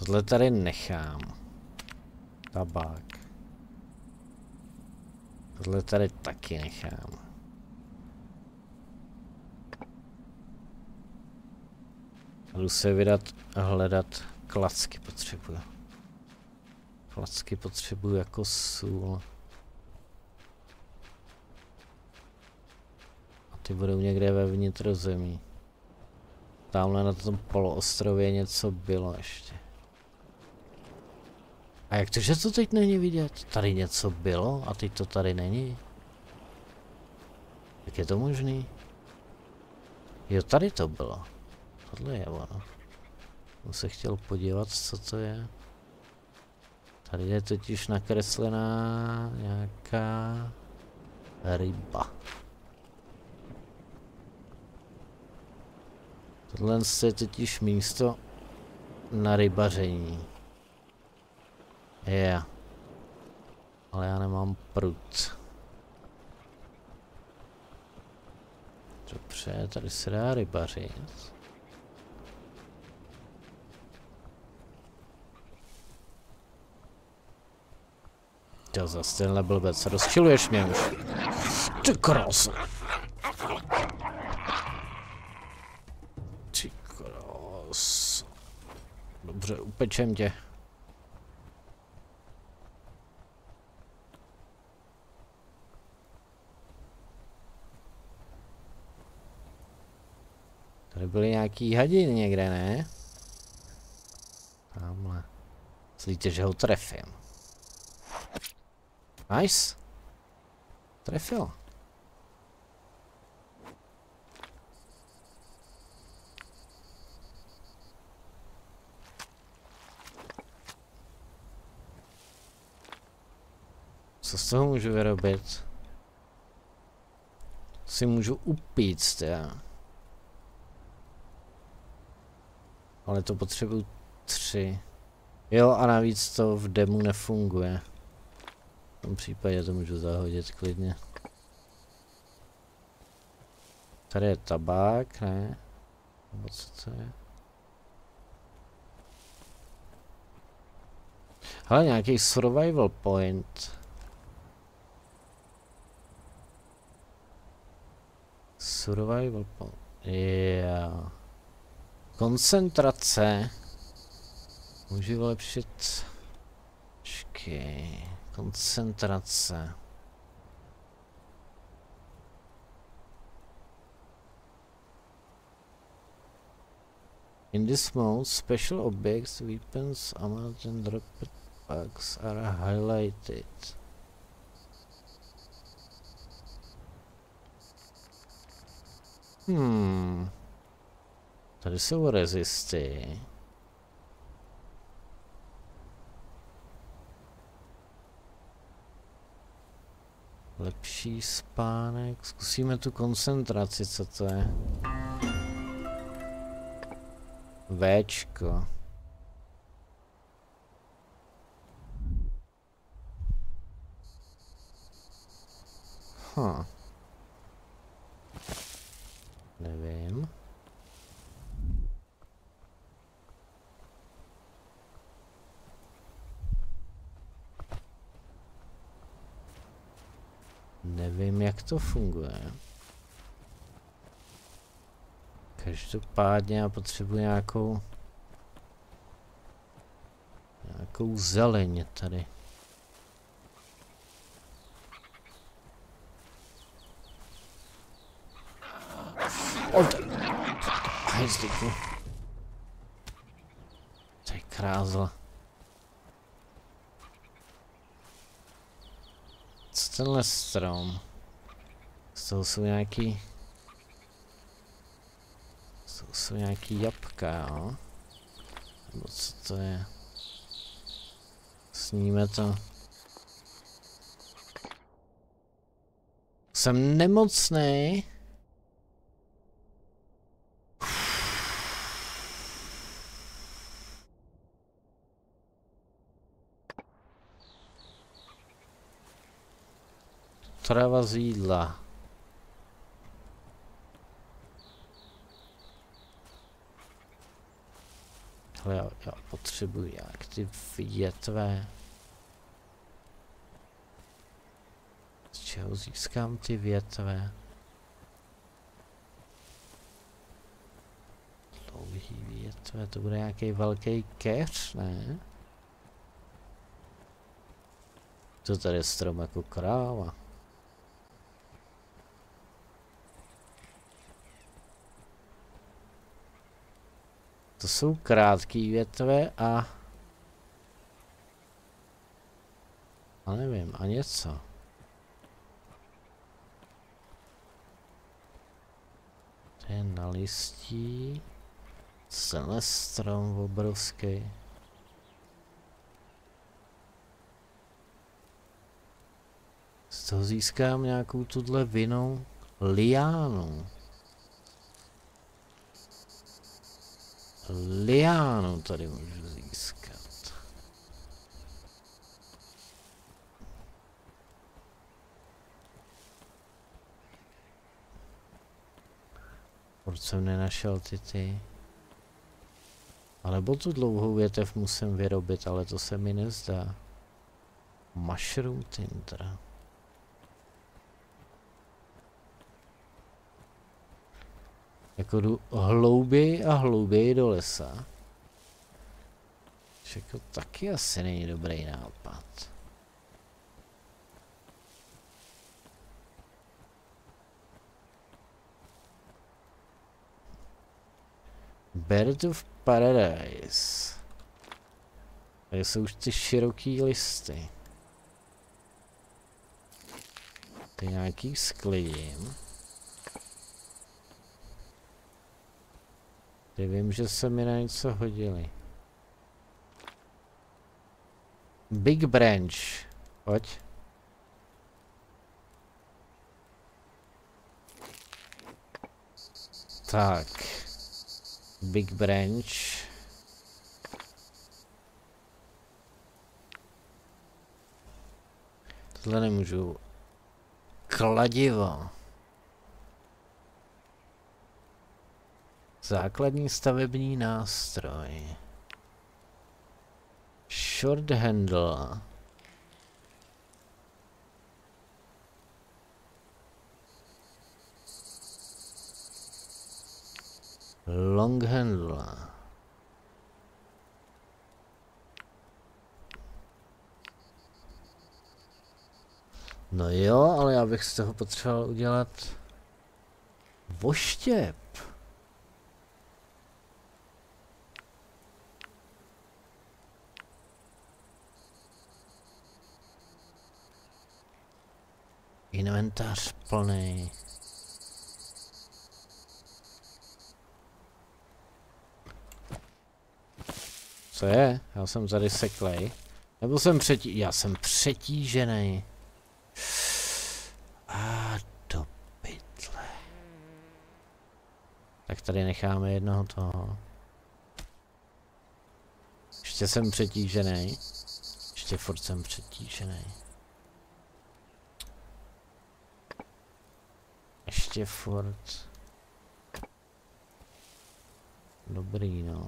Tohle tady nechám. Tabák. Tohle tady taky nechám. Jdu se vydat a hledat klacky potřebuju. Klacky potřebuju jako sůl. A ty budou někde ve vnitrozemí. Tamhle na tom poloostrově něco bylo ještě. A jak to, že to teď není vidět? Tady něco bylo a teď to tady není? Jak je to možný? Jo, tady to bylo. Tohle je ono. Jsem se chtěl podívat, co to je. Tady je totiž nakreslená nějaká ryba. Tohle je totiž místo na rybaření. Je. Yeah. Ale já nemám prut. Dobře, tady se dá rybařit. To zase tenhle blbec, rozčiluješ mě už. Ty krása. Ty krás. Dobře, upečem tě. Tady byly nějaký hadiny někde, ne? Tamhle. Myslíte, že ho trefím? Nice. Trefil. Co z toho můžu vyrobit? Si můžu upít, já. Ale to potřebuju tři. Jo, a navíc to v demu nefunguje. V tom případě to můžu zahodit klidně. Tady je tabák, ne? Nebo co to je? Hele, nějaký survival point. Survival point. Yeah. Koncentrace. Můžu vylepšit. Počkej. Koncentrace. In this mode, special objects, weapons, ammo and drop packs are highlighted. Hmm. Tady jsou rezisty. Lepší spánek. Zkusíme tu koncentraci, co to je. Včko. Huh. Nevím. Nevím, jak to funguje. Každopádně já potřebuji nějakou... Nějakou zeleň tady. Od... Hajzlíku. To je krázla. Tenhle strom? Z toho jsou nějaký... Z toho jsou nějaký jabka, jo? Nebo co to je? Sníme to. Jsem nemocný. Trava z jídla. Ale já, já potřebuji jak ty větve. Z čeho získám ty větve? Dlouhý větve, to bude nějaký velký keř, ne? To tady je strom jako kráva. To jsou krátké větve a... A nevím, a něco. To je na listí. Celé strom obrovský. Z toho získám nějakou tuhle vinou liánu. Liánu tady můžu získat. Proč jsem nenašel ty ty? Alebo tu dlouhou větev musím vyrobit, ale to se mi nezdá. Mushroom tinder. Jako jdu hlouběji a hlouběji do lesa. Což jako taky asi není dobrý nápad. Bird of Paradise. Tady jsou už ty široký listy. Ty nějaký sklidím. Ty vím, že se mi na něco hodili. Big Branch. Pojď. Tak. Big Branch. Tohle nemůžu. Kladivo. Základní stavební nástroj. Short handle. Long handle. No jo, ale já bych z toho potřeboval udělat voštěp. Inventář plný. Co je? Já jsem tady seklej. Nebo jsem přetí... Já jsem přetížený. A do pytle. Tak tady necháme jednoho toho. Ještě jsem přetížený. Ještě furt jsem přetížený. Ještě furt. Dobrý, no.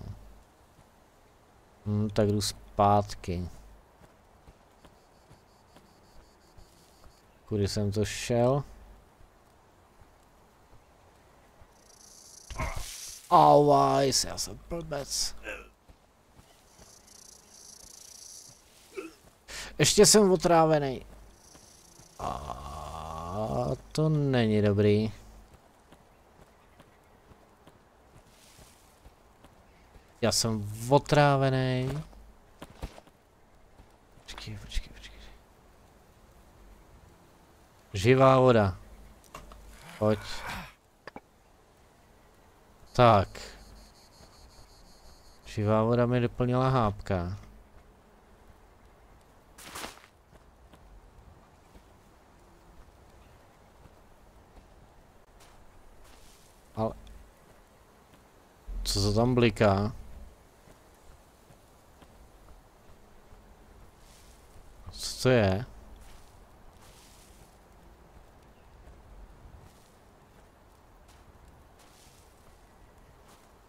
Hm, tak jdu zpátky. Kudy jsem to šel? Always, já jsem blbec. Ještě jsem otrávený. To není dobrý. Já jsem otrávený. Počkej, počkej, počkej. Živá voda. Pojď. Tak. Živá voda mi doplnila hápka. Co se tam bliká? Co to je?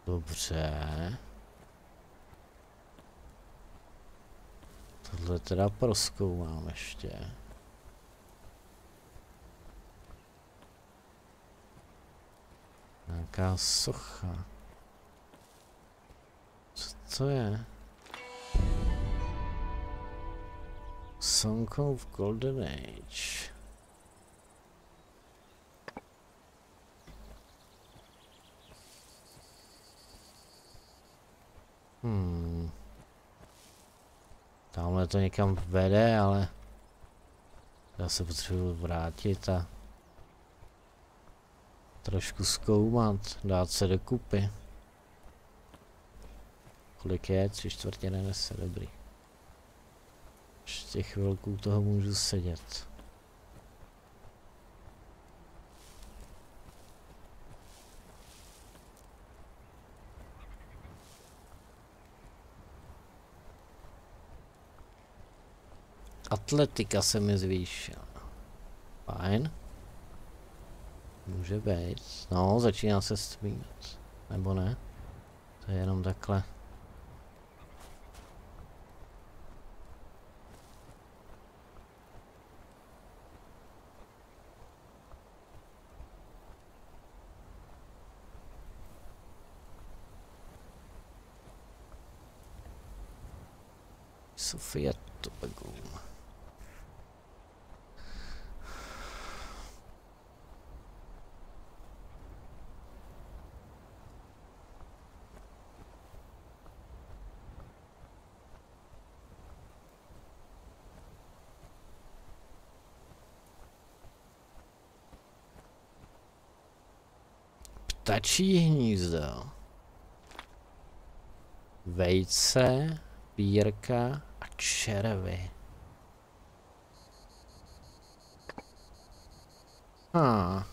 Dobře. Tohle teda proskoumám ještě. Nějaká socha. Co je? Song of Golden Age. Hmm. Tamhle to někam vede, ale já se potřebuji vrátit a trošku zkoumat, dát se do kupy. Kolik je? Tři čtvrtě nenese, dobrý. Ještě chvilku toho můžu sedět. Atletika se mi zvýšila. Fajn. Může být. No, začíná se stmínat. Nebo ne? To je jenom takhle. Tobago. Ptačí hnízdo. Vejce, pírka červy. Ah.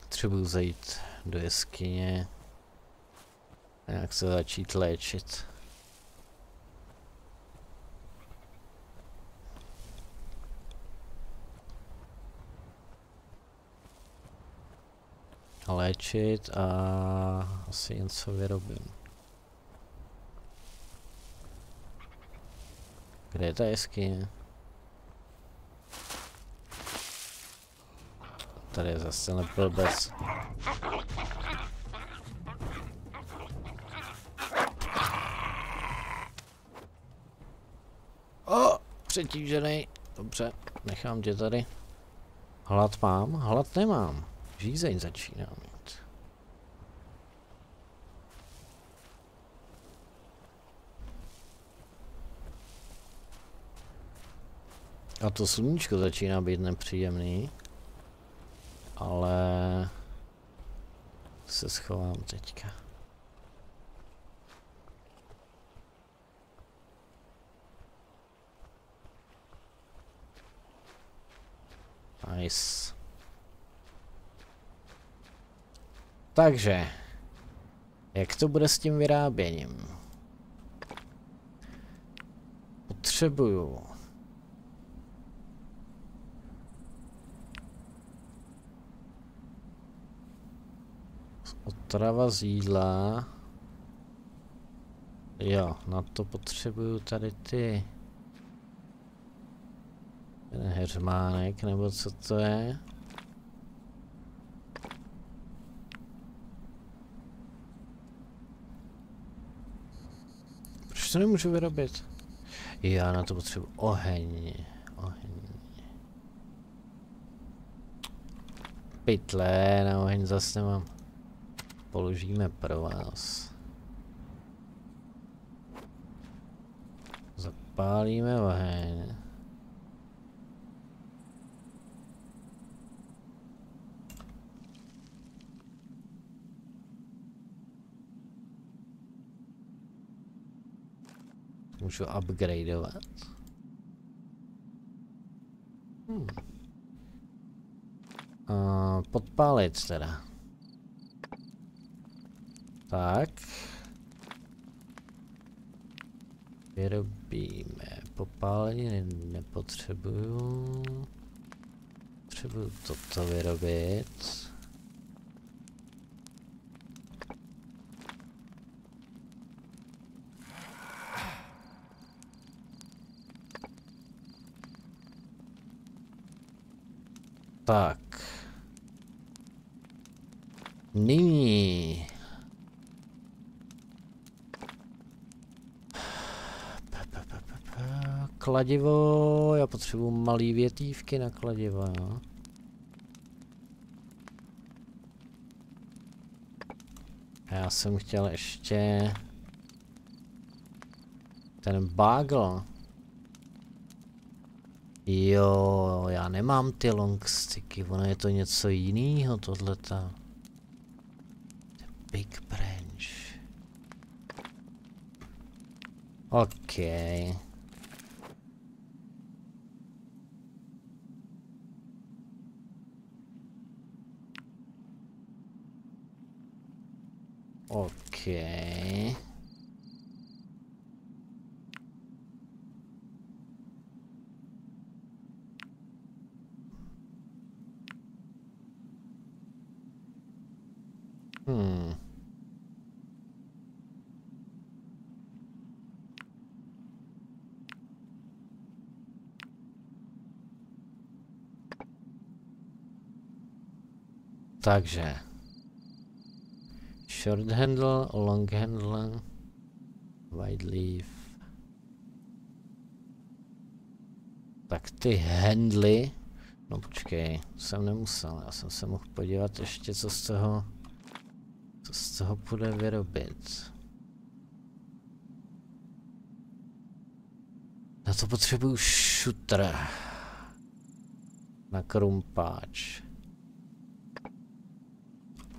Potřebuji zajít do jeskyně a jak se začít léčit. Léčit a asi něco vyrobím. Kde je ta jeskyně? Tady je zase neplbec. O, přetížený. Dobře, nechám tě tady. Hlad mám? Hlad nemám. Žízeň začíná mít. A to sluníčko začíná být nepříjemný. Ale se schovám teďka. Nice. Takže, jak to bude s tím vyráběním? Potřebuju Otrava z jídla. Jo, na to potřebuju tady ty... Ten heřmánek, nebo co to je? to nemůžu vyrobit? Já na to potřebuji oheň. Oheň. Pytle, na oheň zase nemám. Položíme pro vás. Zapálíme oheň. Můžu upgradeovat. Hmm. Uh, podpálit teda. Tak. Vyrobíme. Popáleniny nepotřebuju. Potřebuju toto vyrobit. Tak. Nyní Kladivo, já potřebuji malý větívky na kladivo, jo. Já jsem chtěl ještě ten bagel. Jo, já nemám ty longsticky, ono je to něco jiného, tohleta. Big branch. OK. OK. Hmm. Takže. Short handle, long handle, wide leaf. Tak ty handly, no počkej, jsem nemusel, já jsem se mohl podívat ještě co z toho, co z toho půjde vyrobit. Na to potřebuju šutr. Na krumpáč.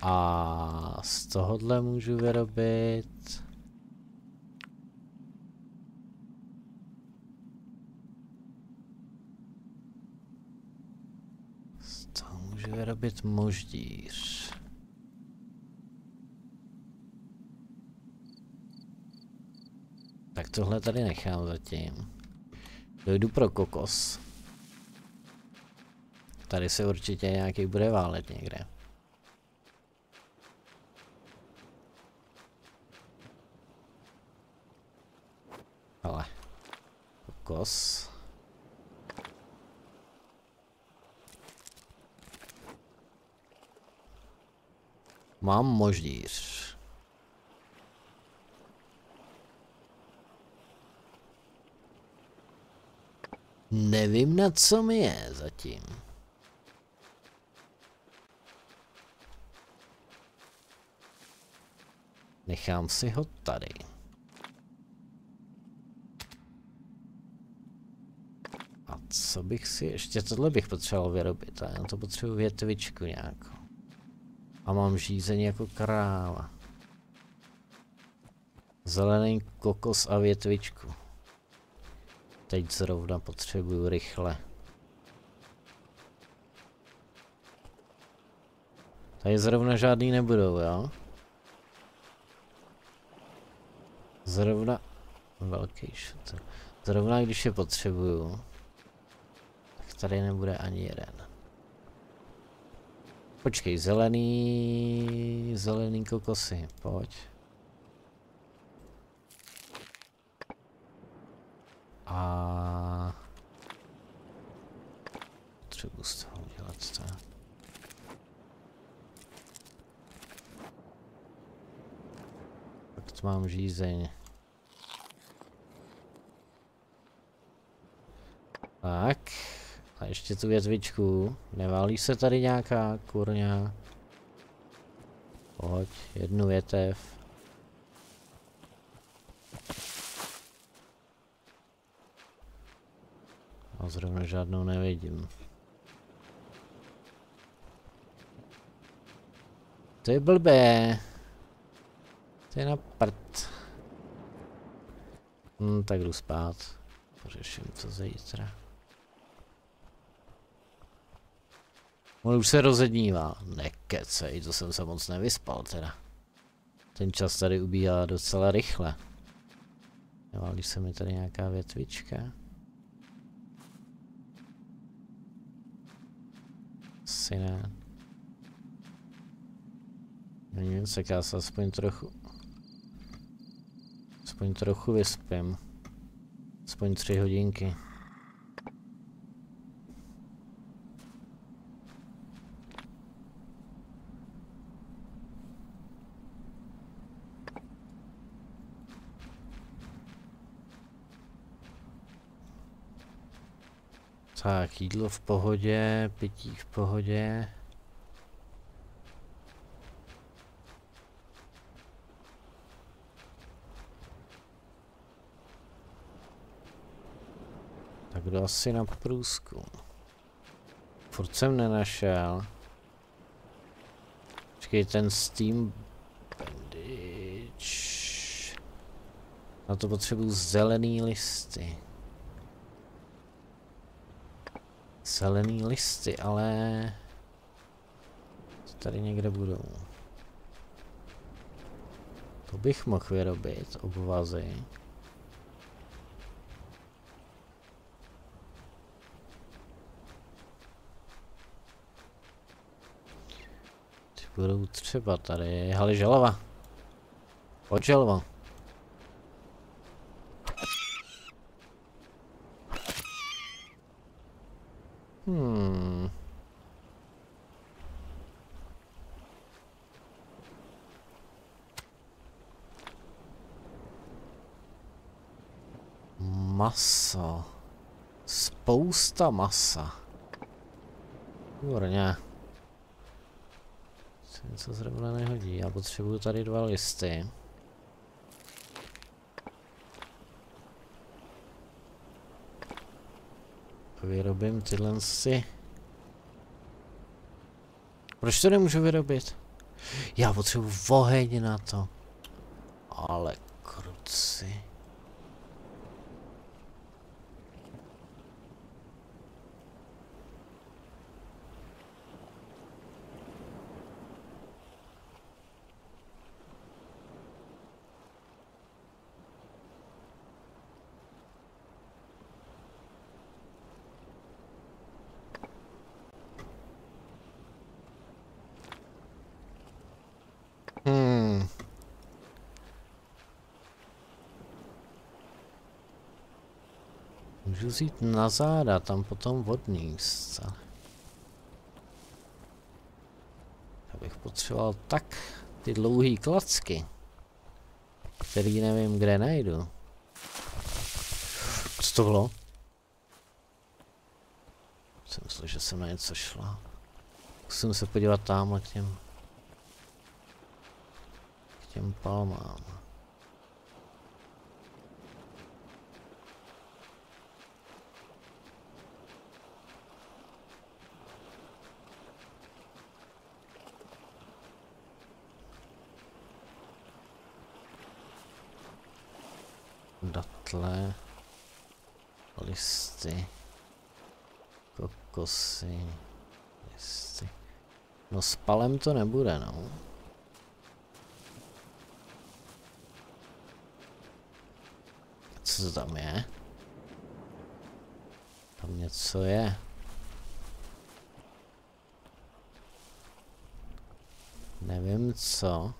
A z tohohle můžu vyrobit... Z toho můžu vyrobit moždíř. Tak tohle tady nechám zatím. Dojdu pro kokos. Tady se určitě nějaký bude válet někde. Ale. Kokos. Mám moždíř. Nevím, na co mi je zatím. Nechám si ho tady. A co bych si, ještě tohle bych potřeboval vyrobit, a já to potřebuji větvičku nějakou. A mám žízení jako kráva. Zelený kokos a větvičku. Teď zrovna potřebuju rychle. Tady zrovna žádný nebudou, jo? Zrovna... Velký šutr. Zrovna když je potřebuju, tady nebude ani jeden. Počkej, zelený... Zelený kokosy, pojď. A... Potřebuji z toho udělat to. Tak mám žízeň. Tak. Ještě tu větvičku. Neválí se tady nějaká kurňa? Pojď, jednu větev. A zrovna žádnou nevidím. To je blbé. To je na prd. Hm, tak jdu spát. Pořeším to zítra. On už se rozednívá. Nekecej, to jsem se moc nevyspal teda. Ten čas tady ubíhá docela rychle. Neválí se mi tady nějaká větvička. Asi ne. Není se aspoň trochu... Aspoň trochu vyspím. Aspoň tři hodinky. Tak, jídlo v pohodě, pití v pohodě. Tak kdo asi na průzkum? Furt jsem nenašel. Počkej, ten Steam Bandage. Na to potřebuju zelený listy. Zelený listy, ale... Tady někde budou. To bych mohl vyrobit, obvazy. Ty budou třeba tady, ale želva. Pojď želva. Hmm. Masa. Spousta masa. Výborně. Se něco zrovna nehodí. Já potřebuju tady dva listy. Vyrobím tyhle si. Proč to nemůžu vyrobit? Já potřebuji oheň na to. Ale kruci. Hmm. Jít na záda, tam potom vodní místa. Já bych potřeboval tak ty dlouhý klacky, který nevím, kde najdu. Co to bylo? Jsem myslel, že jsem na něco šla. Musím se podívat tamhle k těm těm palmám. Datle, listy, kokosy, listy. No s palem to nebude, no. Co to tam je? Tam něco je. Nevím co.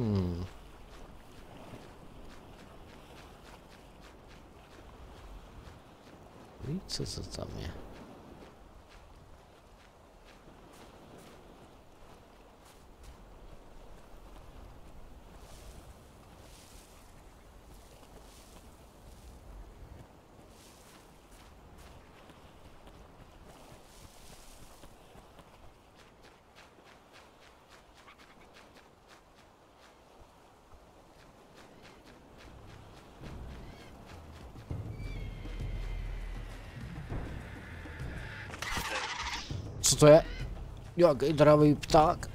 Hmm. Víš, co to tam je? Co to je? Jaký dravý pták?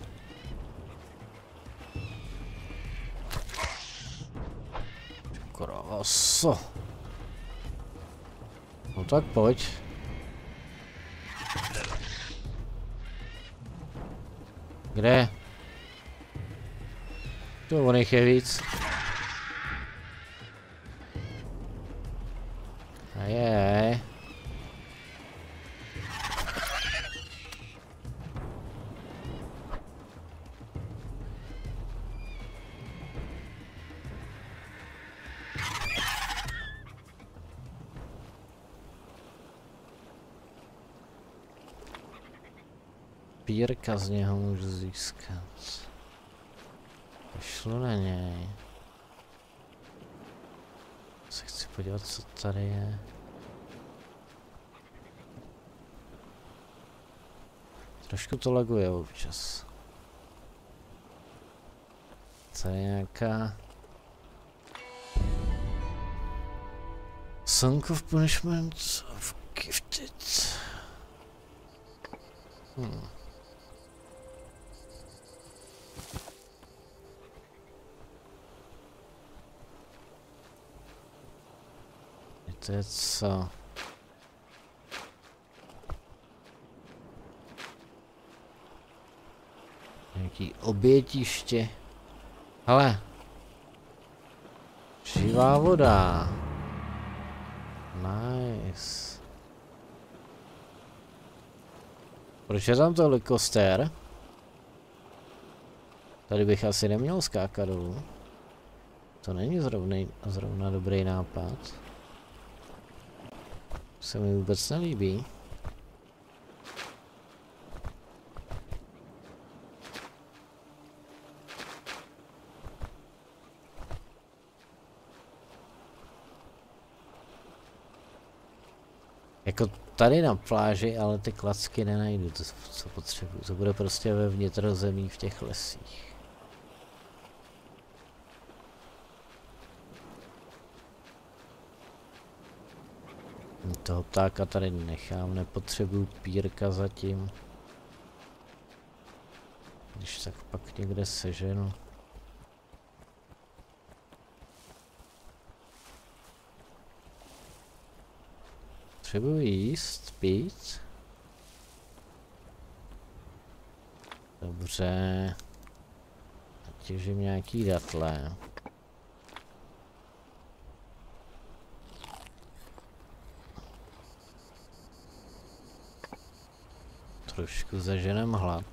Kráso. No tak pojď. Kde? To on jich je víc. Z něho můžu získat. Pošlu na něj. Se chci podívat, co tady je. Trošku to laguje občas. Co je nějaká... Song of Punishment of Gifted. Hmm. To je co? Nějaký obětiště. Ale. Živá voda. Nice. Proč je tam tolik koster? Tady bych asi neměl skákat dolů. To není zrovna, zrovna dobrý nápad. Se mi vůbec nelíbí. Jako tady na pláži, ale ty klacky nenajdu, to, co potřebuji. To bude prostě ve vnitrozemí v těch lesích. Toho ptáka tady nechám, nepotřebuju pírka zatím. Když tak pak někde seženu. Potřebuji jíst, pít. Dobře. Těžím nějaký datle. Trošku zaženem hlad.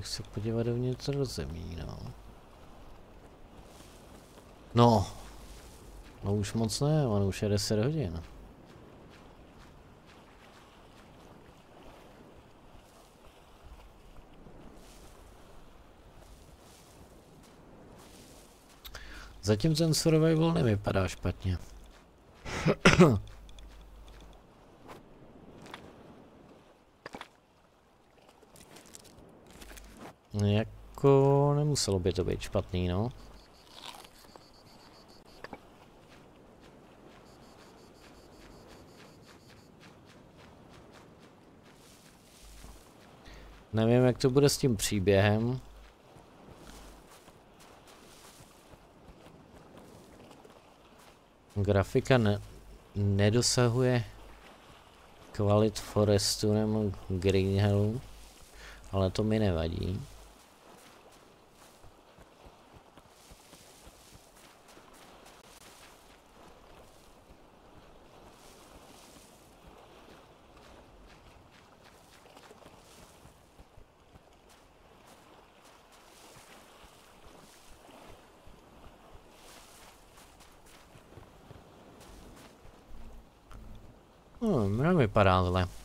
bych se podívat dovnitř do zemí, no. No. No už moc ne, ono už je 10 hodin. Zatím ten survival nevypadá špatně. jako nemuselo by to být špatný, no. Nevím, jak to bude s tím příběhem. Grafika ne nedosahuje kvalit Forestu nebo Greenhellu, ale to mi nevadí. Hmm, nevypadá zle.